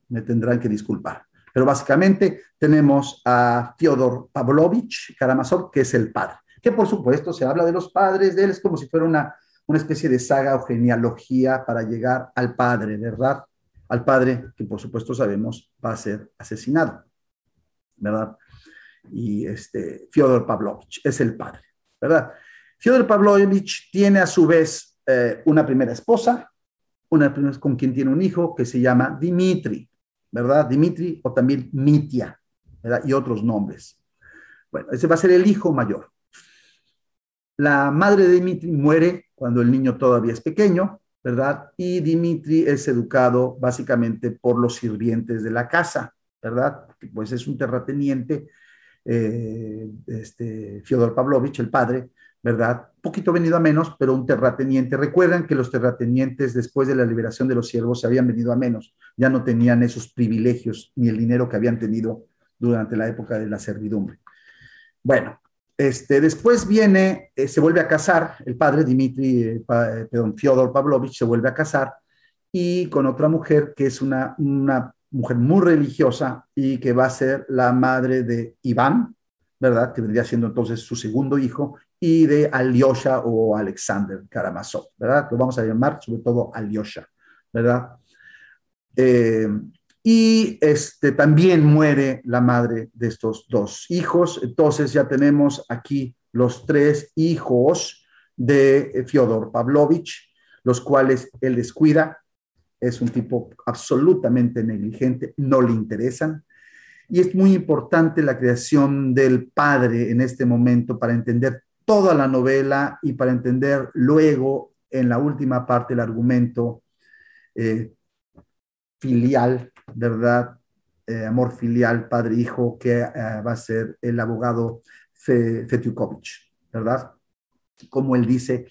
Speaker 1: me tendrán que disculpar. Pero básicamente tenemos a Fyodor Pavlovich Karamazov, que es el padre, que por supuesto se habla de los padres de él, es como si fuera una, una especie de saga o genealogía para llegar al padre, ¿verdad? Al padre que por supuesto sabemos va a ser asesinado, ¿verdad? Y este, Fyodor Pavlovich es el padre, ¿verdad? Fyodor Pavlovich tiene a su vez eh, una primera esposa, una con quien tiene un hijo que se llama Dimitri, ¿verdad? Dimitri o también Mitya, ¿verdad? Y otros nombres. Bueno, ese va a ser el hijo mayor. La madre de Dimitri muere cuando el niño todavía es pequeño, ¿verdad? Y Dimitri es educado básicamente por los sirvientes de la casa, ¿verdad? Pues es un terrateniente, eh, este, Fyodor Pavlovich, el padre, ¿verdad? Poquito venido a menos, pero un terrateniente. Recuerdan que los terratenientes después de la liberación de los siervos se habían venido a menos, ya no tenían esos privilegios ni el dinero que habían tenido durante la época de la servidumbre. Bueno, este, después viene, eh, se vuelve a casar, el padre Dimitri, eh, perdón, Fyodor Pavlovich se vuelve a casar y con otra mujer que es una, una mujer muy religiosa y que va a ser la madre de Iván, ¿verdad? Que vendría siendo entonces su segundo hijo, y de Alyosha o Alexander Karamazov, ¿verdad? Lo vamos a llamar sobre todo Alyosha, ¿verdad? Eh, y este, también muere la madre de estos dos hijos. Entonces ya tenemos aquí los tres hijos de Fyodor Pavlovich, los cuales él descuida. Es un tipo absolutamente negligente, no le interesan. Y es muy importante la creación del padre en este momento para entender toda la novela y para entender luego en la última parte el argumento eh, filial, ¿verdad? Eh, amor filial, padre-hijo, que eh, va a ser el abogado Fetiukovich, ¿verdad? Como él dice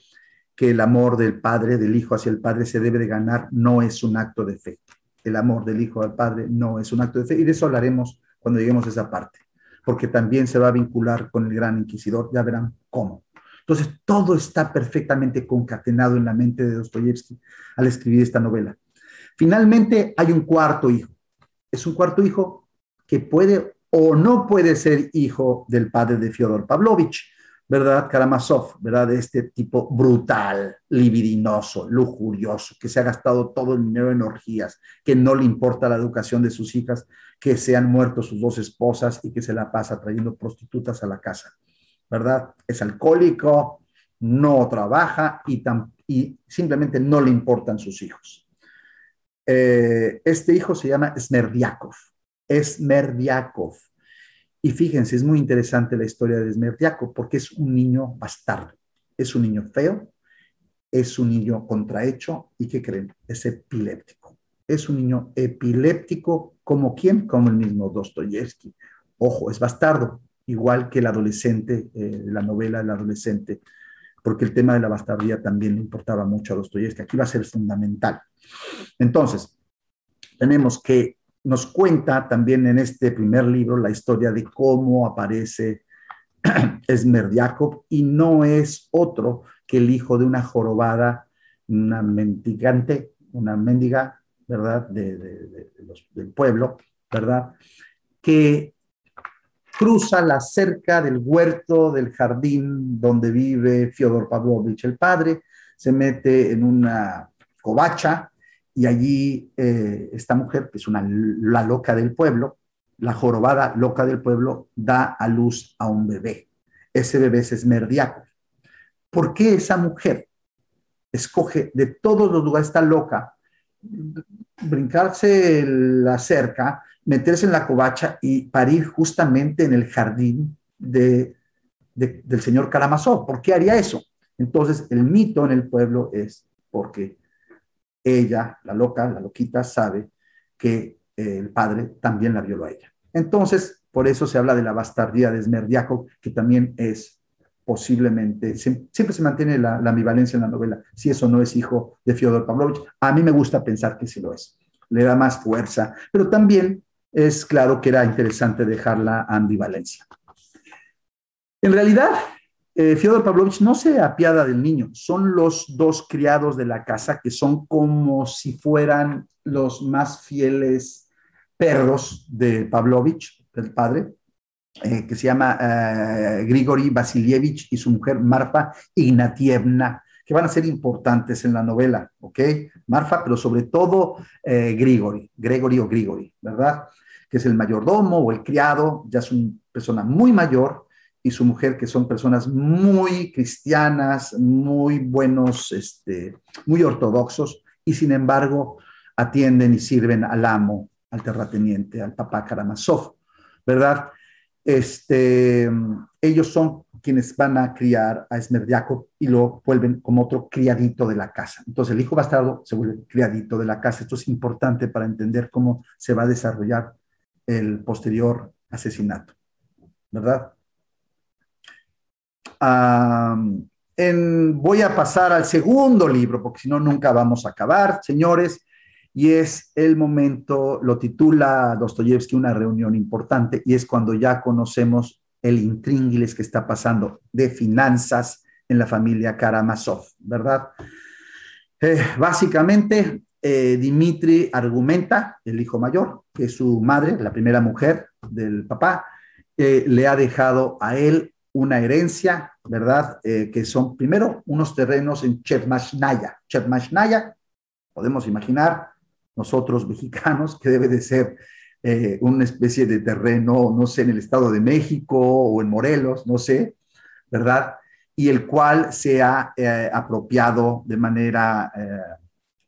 Speaker 1: que el amor del padre, del hijo hacia el padre se debe de ganar, no es un acto de fe. El amor del hijo al padre no es un acto de fe. Y de eso hablaremos cuando lleguemos a esa parte porque también se va a vincular con el gran inquisidor, ya verán cómo. Entonces, todo está perfectamente concatenado en la mente de Dostoyevsky al escribir esta novela. Finalmente, hay un cuarto hijo. Es un cuarto hijo que puede o no puede ser hijo del padre de Fyodor Pavlovich, ¿verdad? Karamazov, ¿verdad? De este tipo brutal, libidinoso, lujurioso, que se ha gastado todo el dinero en orgías, que no le importa la educación de sus hijas, que se han muerto sus dos esposas y que se la pasa trayendo prostitutas a la casa, ¿verdad? Es alcohólico, no trabaja y, y simplemente no le importan sus hijos. Eh, este hijo se llama Smerdiakov. Smerdiakov y fíjense, es muy interesante la historia de Smerdiakov porque es un niño bastardo, es un niño feo, es un niño contrahecho y ¿qué creen? Es epiléptico. Es un niño epiléptico como quién? Como el mismo Dostoyevsky. Ojo, es bastardo, igual que el adolescente, eh, la novela del adolescente, porque el tema de la bastardía también le importaba mucho a Dostoyevsky. Aquí va a ser fundamental. Entonces, tenemos que nos cuenta también en este primer libro la historia de cómo aparece Esmerdiakov y no es otro que el hijo de una jorobada, una mendigante, una mendiga, ¿verdad? De, del pueblo, ¿verdad? Que cruza la cerca del huerto, del jardín donde vive Fyodor Pavlovich el padre, se mete en una covacha, y allí eh, esta mujer, que es una, la loca del pueblo, la jorobada loca del pueblo, da a luz a un bebé. Ese bebé es Esmerdiaco. ¿Por qué esa mujer escoge de todos los lugares, está loca, brincarse la cerca, meterse en la covacha y parir justamente en el jardín de, del señor Karamazov? ¿Por qué haría eso? Entonces, el mito en el pueblo es porque ella, la loca, la loquita, sabe que eh, el padre también la violó a ella. Entonces, por eso se habla de la bastardía de Smerdiakov, que también es posiblemente, siempre se mantiene la, ambivalencia en la novela, si eso no es hijo de Fyodor Pavlovich. A mí me gusta pensar que sí lo es, le da más fuerza, pero también es claro que era interesante dejar la ambivalencia. En realidad, eh, Fyodor Pavlovich no se apiada del niño, son los dos criados de la casa que son como si fueran los más fieles perros de Pavlovich, el padre, eh, que se llama eh, Grigori Vasilievich y su mujer Marfa Ignatievna, que van a ser importantes en la novela, ¿ok? Marfa, pero sobre todo eh, Grigori, Gregory o Grigori, ¿verdad? Que es el mayordomo o el criado, ya es una persona muy mayor, y su mujer, que son personas muy cristianas, muy buenos, este, muy ortodoxos, y sin embargo atienden y sirven al amo, al terrateniente, al papá Karamazov, ¿verdad? Este, ellos son quienes van a criar a Esmerdiaco y lo vuelven como otro criadito de la casa. Entonces el hijo bastardo se vuelve criadito de la casa. Esto es importante para entender cómo se va a desarrollar el posterior asesinato, ¿verdad? En, voy a pasar al segundo libro, porque si no, nunca vamos a acabar, señores y es el momento, lo titula Dostoyevsky una reunión importante, y es cuando ya conocemos el intríngulis que está pasando de finanzas en la familia Karamazov, ¿verdad? Eh, básicamente, eh, Dimitri argumenta, el hijo mayor, que su madre, la primera mujer del papá, eh, le ha dejado a él una herencia, ¿verdad? que son primero unos terrenos en. Chermashnaya, podemos imaginar, nosotros mexicanos, que debe de ser eh, una especie de terreno, no sé, en el Estado de México o en Morelos, no sé, ¿verdad? Y el cual se ha eh, apropiado de manera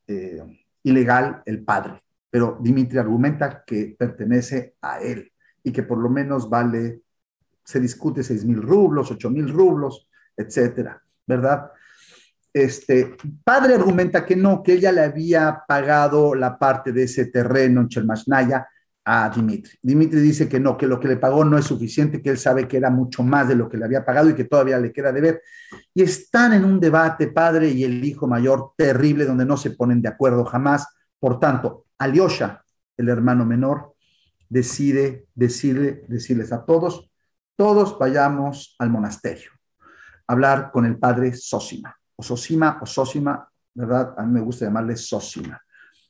Speaker 1: eh, ilegal el padre. Pero Dimitri argumenta que pertenece a él y que por lo menos vale, se discute 6 mil rublos, 8 mil rublos, etcétera, ¿verdad? Este, padre argumenta que no, que ella le había pagado la parte de ese terreno en Chelmashnaya a Dimitri. Dimitri dice que no, que lo que le pagó no es suficiente, que él sabe que era mucho más de lo que le había pagado y que todavía le queda de ver. Y están en un debate, padre y el hijo mayor, terrible, donde no se ponen de acuerdo jamás. Por tanto, Alyosha, el hermano menor, decide decirle, decirles a todos, todos vayamos al monasterio, a hablar con el padre Sósima o Sosima o Sosima, ¿verdad? A mí me gusta llamarle Sosima.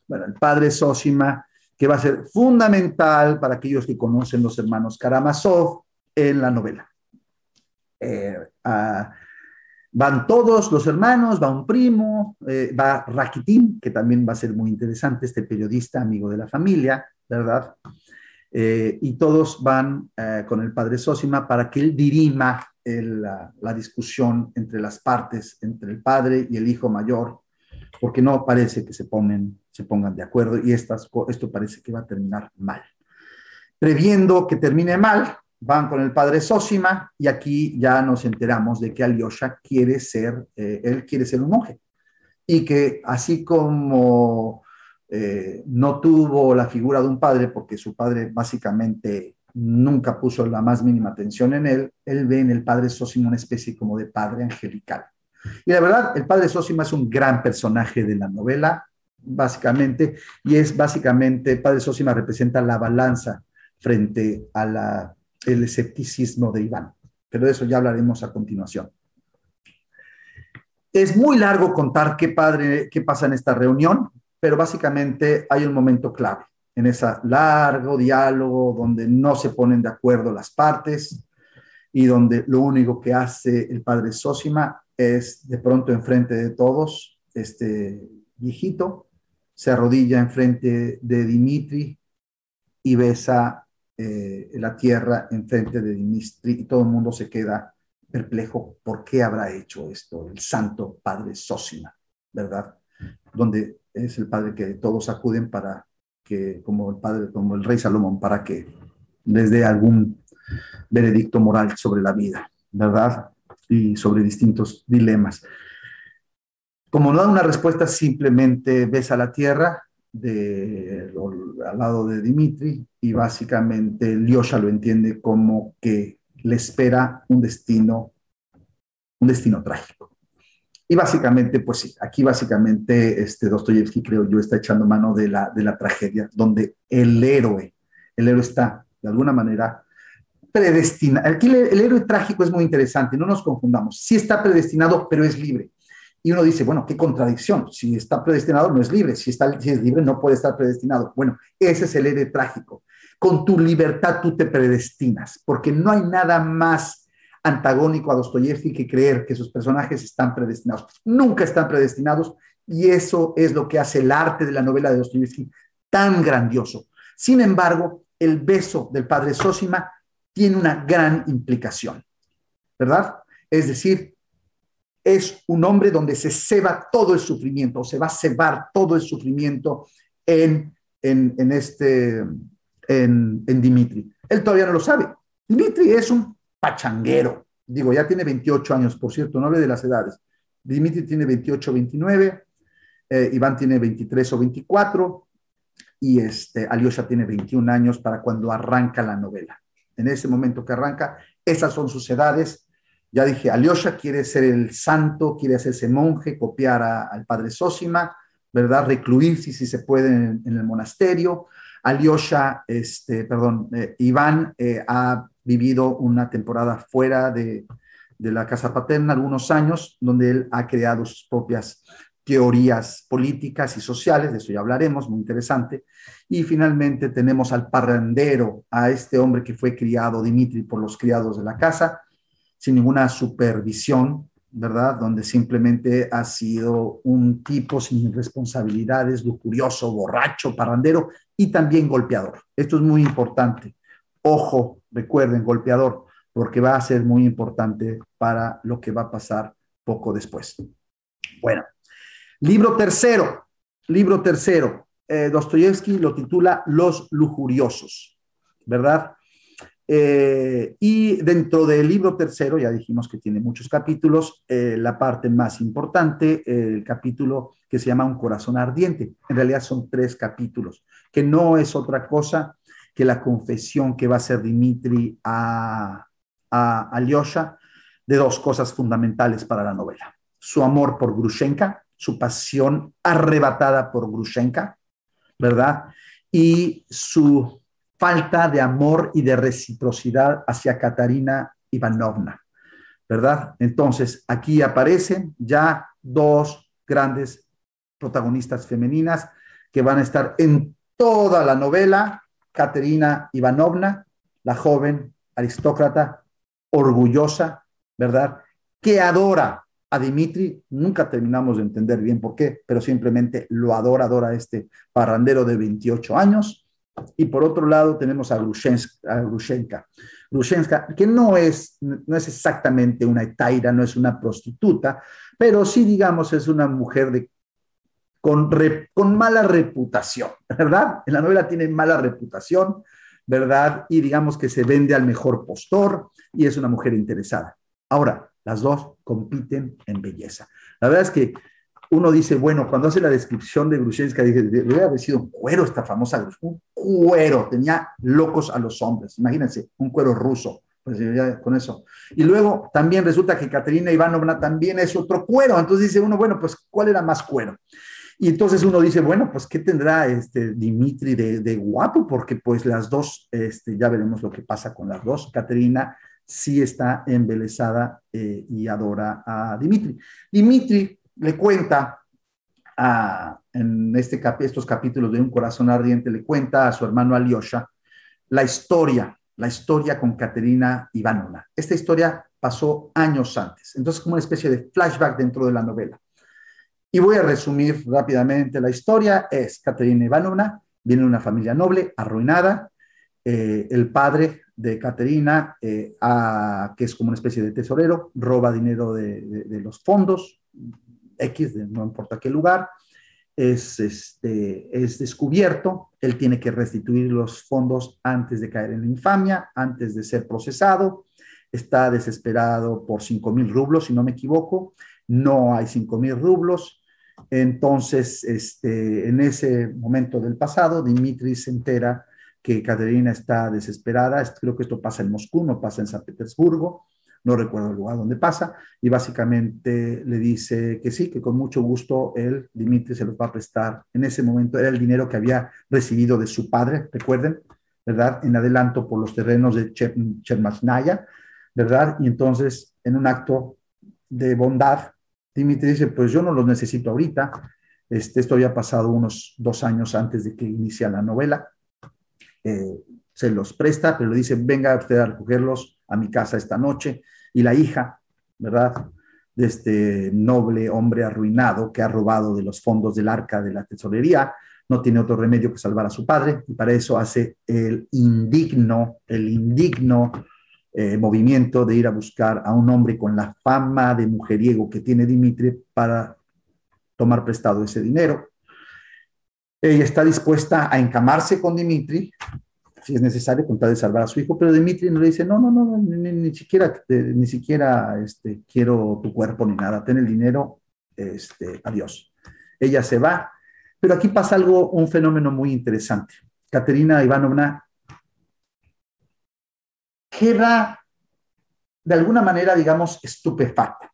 Speaker 1: Bueno, el padre Sosima, que va a ser fundamental para aquellos que conocen los hermanos Karamazov en la novela. Eh, van todos los hermanos, va un primo, eh, va Rakitin, que también va a ser muy interesante, este periodista amigo de la familia, ¿verdad? Eh, y todos van con el padre Sosima para que él dirima la, discusión entre las partes, entre el padre y el hijo mayor, porque no parece que se, ponen, se pongan de acuerdo y estas, esto parece que va a terminar mal. Previendo que termine mal, van con el padre Sosima y aquí ya nos enteramos de que Alyosha quiere ser, eh, él quiere ser un monje y que así como eh, no tuvo la figura de un padre, porque su padre básicamente nunca puso la más mínima atención en él, él ve en el padre Sosima una especie como de padre angelical. Y la verdad, el padre Sosima es un gran personaje de la novela, básicamente, y es básicamente, padre Sosima representa la balanza frente al escepticismo de Iván. Pero de eso ya hablaremos a continuación. Es muy largo contar qué, padre, qué pasa en esta reunión, pero básicamente hay un momento clave en ese largo diálogo donde no se ponen de acuerdo las partes y donde lo único que hace el padre Sósima es de pronto enfrente de todos, este viejito, se arrodilla enfrente de Dimitri y besa eh, la tierra enfrente de Dimitri y todo el mundo se queda perplejo por qué habrá hecho esto el santo padre Sósima, ¿verdad? Donde es el padre que todos acuden para que como el padre, como el rey Salomón, para que les dé algún veredicto moral sobre la vida, ¿verdad? Y sobre distintos dilemas. Como no da una respuesta, simplemente besa la tierra de, al lado de Dimitri y básicamente Lyosha lo entiende como que le espera un destino, un destino trágico. Y básicamente, pues sí, aquí básicamente este Dostoyevsky, creo yo, está echando mano de la, de la tragedia, donde el héroe, el héroe está de alguna manera predestinado. Aquí el, héroe trágico es muy interesante, no nos confundamos. Sí está predestinado, pero es libre. Y uno dice, bueno, qué contradicción. Si está predestinado, no es libre. Si, está, si es libre, no puede estar predestinado. Bueno, ese es el héroe trágico. Con tu libertad tú te predestinas, porque no hay nada más antagónico a Dostoyevsky que creer que sus personajes están predestinados. Nunca están predestinados y eso es lo que hace el arte de la novela de Dostoyevsky tan grandioso. Sin embargo, el beso del padre Sósima tiene una gran implicación, ¿verdad? Es decir, es un hombre donde se ceba todo el sufrimiento, se va a cebar todo el sufrimiento en, en, este, en, en Dimitri. Él todavía no lo sabe. Dimitri es un pachanguero. Digo, ya tiene 28 años, por cierto, no hable de las edades. Dimitri tiene 28, 29, eh, Iván tiene 23 o 24 y este, Alyosha tiene 21 años para cuando arranca la novela. En ese momento que arranca, esas son sus edades. Ya dije, Alyosha quiere ser el santo, quiere hacerse monje, copiar al padre Sósima, ¿verdad? Recluirse si se puede en, el monasterio. Alyosha, este, perdón, eh, Iván eh, ha vivido una temporada fuera de, de la casa paterna, algunos años, donde él ha creado sus propias teorías políticas y sociales, de eso ya hablaremos, muy interesante. Y finalmente tenemos al parrandero, a este hombre que fue criado, Dimitri, por los criados de la casa, sin ninguna supervisión, ¿verdad? Donde simplemente ha sido un tipo sin responsabilidades, lujurioso, borracho, parrandero y también golpeador. Esto es muy importante. Ojo, recuerden, golpeador, porque va a ser muy importante para lo que va a pasar poco después. Bueno, Libro tercero, libro tercero, eh, Dostoyevsky lo titula Los lujuriosos, ¿verdad? Eh, y dentro del libro tercero, ya dijimos que tiene muchos capítulos, eh, la parte más importante, el capítulo que se llama Un corazón ardiente. En realidad son tres capítulos, que no es otra cosa que la confesión que va a hacer Dimitri a, a Alyosha de dos cosas fundamentales para la novela. Su amor por Grushenka, su pasión arrebatada por Grushenka, ¿verdad? Y su falta de amor y de reciprocidad hacia Katarina Ivanovna, ¿verdad? Entonces, aquí aparecen ya dos grandes protagonistas femeninas que van a estar en toda la novela, Katerina Ivanovna, la joven aristócrata, orgullosa, ¿verdad? Que adora a Dimitri nunca terminamos de entender bien por qué, pero simplemente lo adora, adora este parrandero de 28 años. Y por otro lado tenemos a, Grushenka, Grushenka, que no es, no es exactamente una etaira, no es una prostituta, pero sí, digamos, es una mujer de, con, con mala reputación, ¿verdad? En la novela tiene mala reputación, ¿verdad? Y digamos que se vende al mejor postor y es una mujer interesada. Ahora, las dos compiten en belleza. La verdad es que uno dice, bueno, cuando hace la descripción de Grushenska, dice, debe haber sido un cuero esta famosa un cuero, tenía locos a los hombres, imagínense, un cuero ruso, pues ya con eso. Y luego también resulta que Katerina Ivanovna también es otro cuero, entonces dice uno, bueno, pues ¿cuál era más cuero? Y entonces uno dice, bueno, pues ¿qué tendrá este Dimitri de, guapo? Porque pues las dos, este, ya veremos lo que pasa con las dos, Katerina sí está embelesada eh, y adora a Dimitri. Dimitri le cuenta en este estos capítulos de Un corazón ardiente, le cuenta a su hermano Alyosha la historia, la historia con Caterina Ivanovna. Esta historia pasó años antes, entonces como una especie de flashback dentro de la novela. Y voy a resumir rápidamente la historia. Es Caterina Ivanovna, viene de una familia noble, arruinada. Eh, el padre de Caterina, eh, que es como una especie de tesorero, roba dinero de, los fondos, X, no importa qué lugar, es, este, es descubierto, él tiene que restituir los fondos antes de caer en la infamia, antes de ser procesado, está desesperado por 5 mil rublos, si no me equivoco, no hay 5 mil rublos, entonces este, en ese momento del pasado, Dimitri se entera que Caterina está desesperada, creo que esto pasa en Moscú, no pasa en San Petersburgo, no recuerdo el lugar donde pasa, y básicamente le dice que sí, que con mucho gusto él, Dimitri, se los va a prestar. En ese momento era el dinero que había recibido de su padre, recuerden, ¿verdad? En adelanto por los terrenos de Chermasnaya, ¿verdad? Y entonces, en un acto de bondad, Dimitri dice, pues yo no los necesito ahorita. Este, esto había pasado unos dos años antes de que inicia la novela. Eh, se los presta, pero le dice, venga usted a recogerlos a mi casa esta noche. Y la hija, ¿verdad? De este noble hombre arruinado que ha robado de los fondos del arca de la tesorería, no tiene otro remedio que salvar a su padre y para eso hace el indigno, el indigno eh, movimiento de ir a buscar a un hombre con la fama de mujeriego que tiene Dimitri para tomar prestado ese dinero. Ella está dispuesta a encamarse con Dimitri, si es necesario, con tal de salvar a su hijo, pero Dimitri no le dice, no, no, no, ni, siquiera, ni siquiera este, quiero tu cuerpo ni nada, ten el dinero, este, adiós. Ella se va, pero aquí pasa algo, un fenómeno muy interesante. Caterina Ivanovna queda de alguna manera, digamos, estupefacta,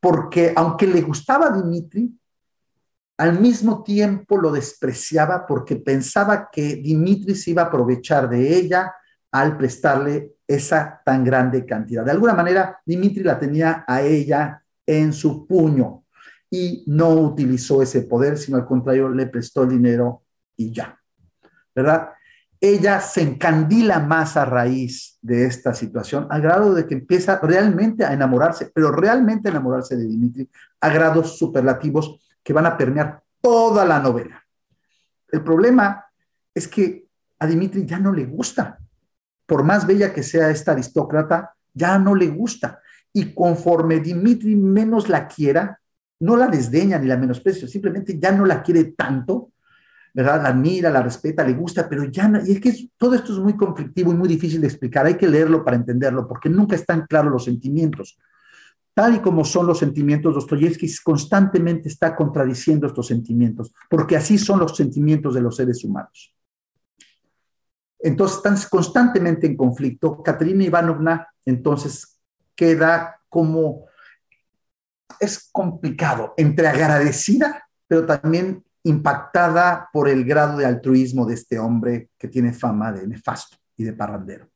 Speaker 1: porque aunque le gustaba a Dimitri, al mismo tiempo lo despreciaba porque pensaba que Dimitri se iba a aprovechar de ella al prestarle esa tan grande cantidad. De alguna manera, Dimitri la tenía a ella en su puño y no utilizó ese poder, sino al contrario, le prestó el dinero y ya. ¿Verdad? Ella se encandila más a raíz de esta situación, al grado de que empieza realmente a enamorarse, pero realmente a enamorarse de Dimitri, a grados superlativos que van a permear toda la novela. El problema es que a Dimitri ya no le gusta. Por más bella que sea esta aristócrata, ya no le gusta. Y conforme Dimitri menos la quiera, no la desdeña ni la menosprecia, simplemente ya no la quiere tanto, ¿verdad? La admira, la respeta, le gusta, pero ya no, y es que todo esto es muy conflictivo y muy difícil de explicar, hay que leerlo para entenderlo, porque nunca están claros los sentimientos. Tal y como son los sentimientos, Dostoyevsky constantemente está contradiciendo estos sentimientos, porque así son los sentimientos de los seres humanos. Entonces están constantemente en conflicto. Katerina Ivanovna entonces queda como es complicado, entre agradecida, pero también impactada por el grado de altruismo de este hombre que tiene fama de nefasto y de parrandero.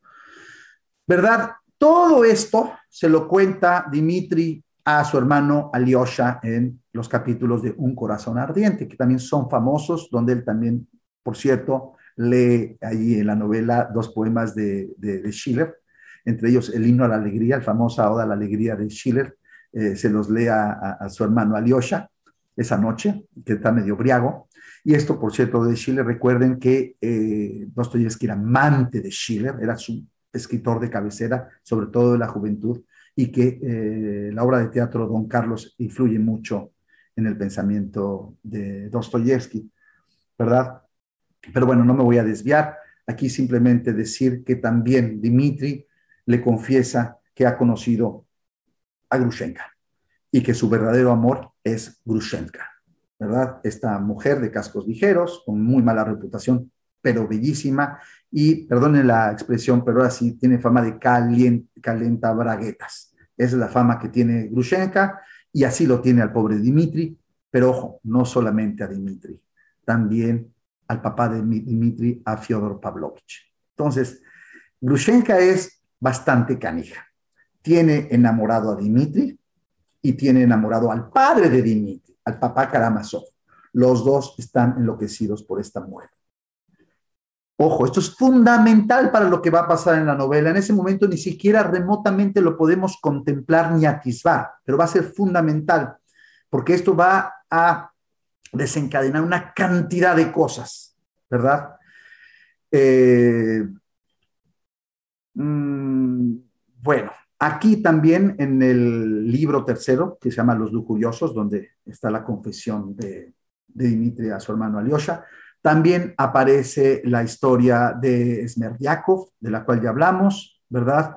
Speaker 1: ¿Verdad? Todo esto se lo cuenta Dimitri a su hermano Alyosha en los capítulos de Un corazón ardiente, que también son famosos, donde él también, por cierto, lee ahí en la novela dos poemas de, Schiller, entre ellos El himno a la alegría, el famoso Oda a la alegría de Schiller, eh, se los lea a, su hermano Alyosha esa noche, que está medio briago. Y esto, por cierto, de Schiller, recuerden que eh, Dostoyevsky era amante de Schiller, era su escritor de cabecera, sobre todo de la juventud, y que eh, la obra de teatro Don Carlos influye mucho en el pensamiento de Dostoyevsky, ¿verdad? Pero bueno, no me voy a desviar. Aquí simplemente decir que también Dimitri le confiesa que ha conocido a Grushenka y que su verdadero amor es Grushenka, ¿verdad? Esta mujer de cascos ligeros, con muy mala reputación, pero bellísima, y perdonen la expresión, pero ahora sí tiene fama de calenta braguetas. Esa es la fama que tiene Grushenka, y así lo tiene al pobre Dimitri, pero ojo, no solamente a Dimitri, también al papá de Dimitri, a Fyodor Pavlovich. Entonces, Grushenka es bastante canija tiene enamorado a Dimitri y tiene enamorado al padre de Dimitri, al papá Karamazov. Los dos están enloquecidos por esta muerte. Ojo, esto es fundamental para lo que va a pasar en la novela. En ese momento ni siquiera remotamente lo podemos contemplar ni atisbar, pero va a ser fundamental, porque esto va a desencadenar una cantidad de cosas, ¿verdad? Eh, mm, bueno, Aquí también en el libro tercero, que se llama Los Lujuriosos, donde está la confesión de, Dimitri a su hermano Alyosha, también aparece la historia de Smerdiakov, de la cual ya hablamos, ¿verdad?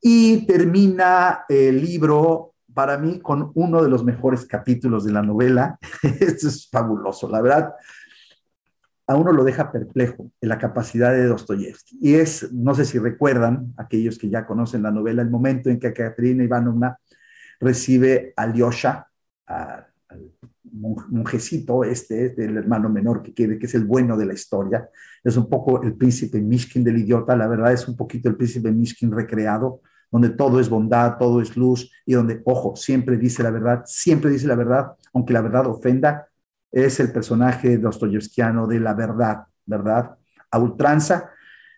Speaker 1: Y termina el libro para mí con uno de los mejores capítulos de la novela. Esto es fabuloso, la verdad a uno lo deja perplejo en la capacidad de Dostoyevsky. Y es, no sé si recuerdan, aquellos que ya conocen la novela, el momento en que Katerina Ivanovna recibe a Lyosha, al monjecito este, del hermano menor que quiere, que es el bueno de la historia. Es un poco el príncipe Mishkin del idiota, la verdad es un poquito el príncipe Mishkin recreado, donde todo es bondad, todo es luz y donde, ojo, siempre dice la verdad, siempre dice la verdad, aunque la verdad ofenda, es el personaje dostoyevskiano de la verdad, ¿verdad? A ultranza,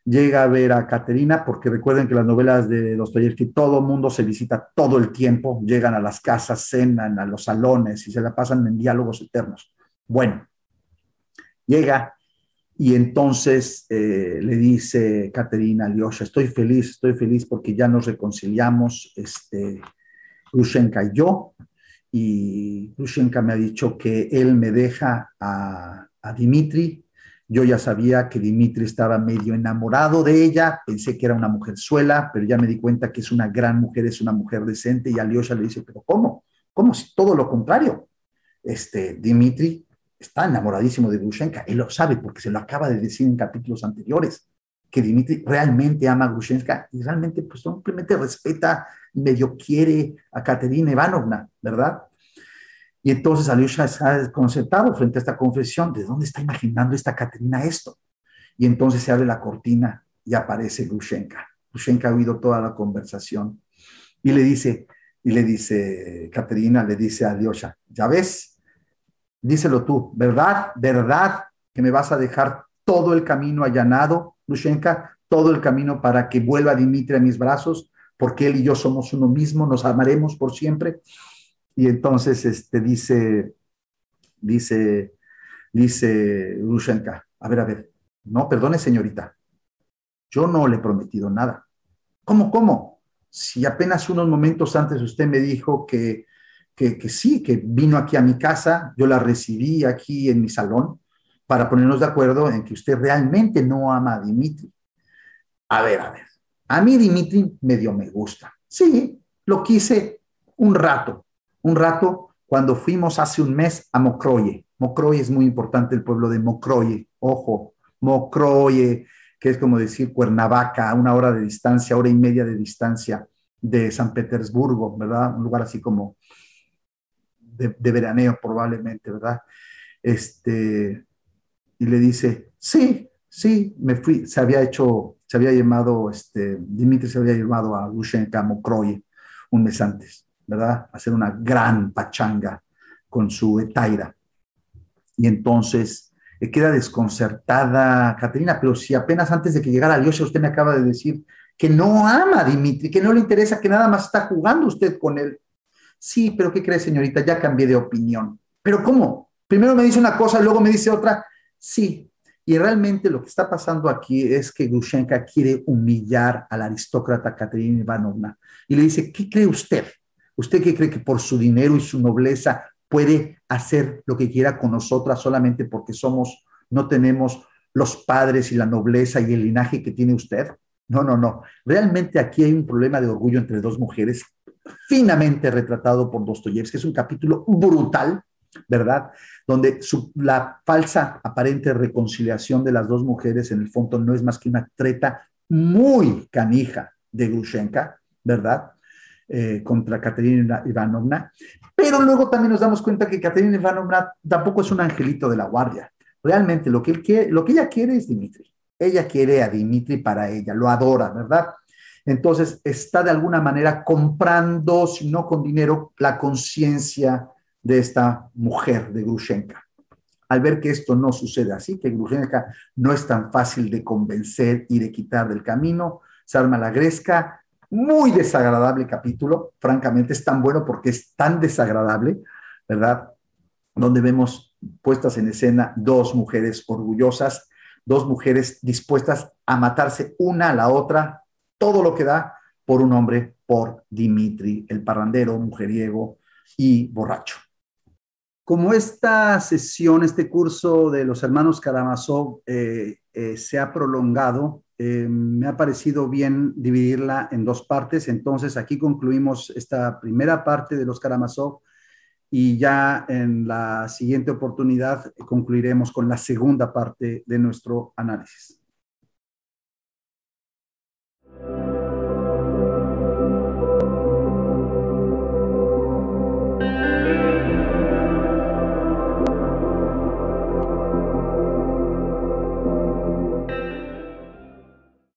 Speaker 1: llega a ver a Caterina, porque recuerden que las novelas de Dostoyevsky todo mundo se visita todo el tiempo, llegan a las casas, cenan, a los salones y se la pasan en diálogos eternos. Bueno, llega y entonces eh, le dice Caterina Alyosha, estoy feliz, estoy feliz porque ya nos reconciliamos, este, Grushenka y yo, y Grushenka me ha dicho que él me deja a, a Dimitri, yo ya sabía que Dimitri estaba medio enamorado de ella, pensé que era una mujer suela, pero ya me di cuenta que es una gran mujer, es una mujer decente, y Alyosha le dice, pero ¿cómo? ¿Cómo si todo lo contrario? Este, Dimitri está enamoradísimo de Grushenka, él lo sabe porque se lo acaba de decir en capítulos anteriores, que Dimitri realmente ama a Grushenka y realmente pues simplemente respeta y medio quiere a Katerina Ivanovna, ¿verdad? Y entonces Alyosha está desconcertado frente a esta confesión, ¿de dónde está imaginando esta Katerina esto? Y entonces se abre la cortina y aparece Grushenka. Grushenka ha oído toda la conversación y le dice, y le dice, Katerina le dice a Alyosha, ¿ya ves? díselo tú, ¿verdad? ¿Verdad que me vas a dejar todo el camino allanado, Lushenka, todo el camino para que vuelva Dimitri a mis brazos, porque él y yo somos uno mismo, nos amaremos por siempre? Y entonces este, dice, dice, dice Lushenka, a ver, a ver, no, perdone señorita, yo no le he prometido nada. ¿Cómo, cómo? Si apenas unos momentos antes usted me dijo que que, sí, que vino aquí a mi casa, yo la recibí aquí en mi salón para ponernos de acuerdo en que usted realmente no ama a Dimitri. A ver, a ver, a mí Dimitri medio me gusta. Sí, lo quise un rato, un rato cuando fuimos hace un mes a Mokroye. Mokroye es muy importante el pueblo de Mokroye, ojo, Mokroye, que es como decir Cuernavaca, a una hora de distancia, hora y media de distancia de San Petersburgo, ¿verdad? Un lugar así como de, veraneo probablemente, ¿verdad? Este, y le dice, sí, sí, me fui, se había hecho, se había llamado, este, Dimitri se había llamado a Lushenka Mokroy un mes antes, ¿verdad? Hacer una gran pachanga con su etaira. Y entonces le queda desconcertada Caterina, pero si apenas antes de que llegara Alyosha usted me acaba de decir que no ama a Dimitri, que no le interesa, que nada más está jugando usted con él. Sí, pero ¿qué cree, señorita? Ya cambié de opinión. ¿Pero cómo? Primero me dice una cosa, luego me dice otra. Sí. Y realmente lo que está pasando aquí es que Grushenka quiere humillar a la aristócrata Katerina Ivanovna y le dice, ¿qué cree usted? ¿Usted qué cree que por su dinero y su nobleza puede hacer lo que quiera con nosotras solamente porque somos, no tenemos los padres y la nobleza y el linaje que tiene usted? No, no, no. Realmente aquí hay un problema de orgullo entre dos mujeres finamente retratado por Dostoyevsky. Es un capítulo brutal, ¿verdad? Donde la falsa aparente reconciliación de las dos mujeres en el fondo no es más que una treta muy canija de Grushenka, ¿verdad? Eh, contra Katerina Ivanovna. Pero luego también nos damos cuenta que Katerina Ivanovna tampoco es un angelito de la guardia. Realmente lo que, lo que ella quiere es Dimitri. Ella quiere a Dimitri para ella, lo adora, ¿verdad? Entonces está de alguna manera comprando, si no con dinero, la conciencia de esta mujer, de Grushenka. Al ver que esto no sucede así, que Grushenka no es tan fácil de convencer y de quitar del camino, se arma la gresca. Muy desagradable capítulo, francamente, es tan bueno porque es tan desagradable, ¿verdad? Donde vemos puestas en escena dos mujeres orgullosas, dos mujeres dispuestas a matarse una a la otra todo lo que da por un hombre, por Dimitri, el parrandero, mujeriego y borracho. Como esta sesión, este curso de los hermanos Karamazov eh, eh, se ha prolongado, eh, me ha parecido bien dividirla en dos partes. Entonces, aquí concluimos esta primera parte de los Karamazov y ya en la siguiente oportunidad concluiremos con la segunda parte de nuestro análisis.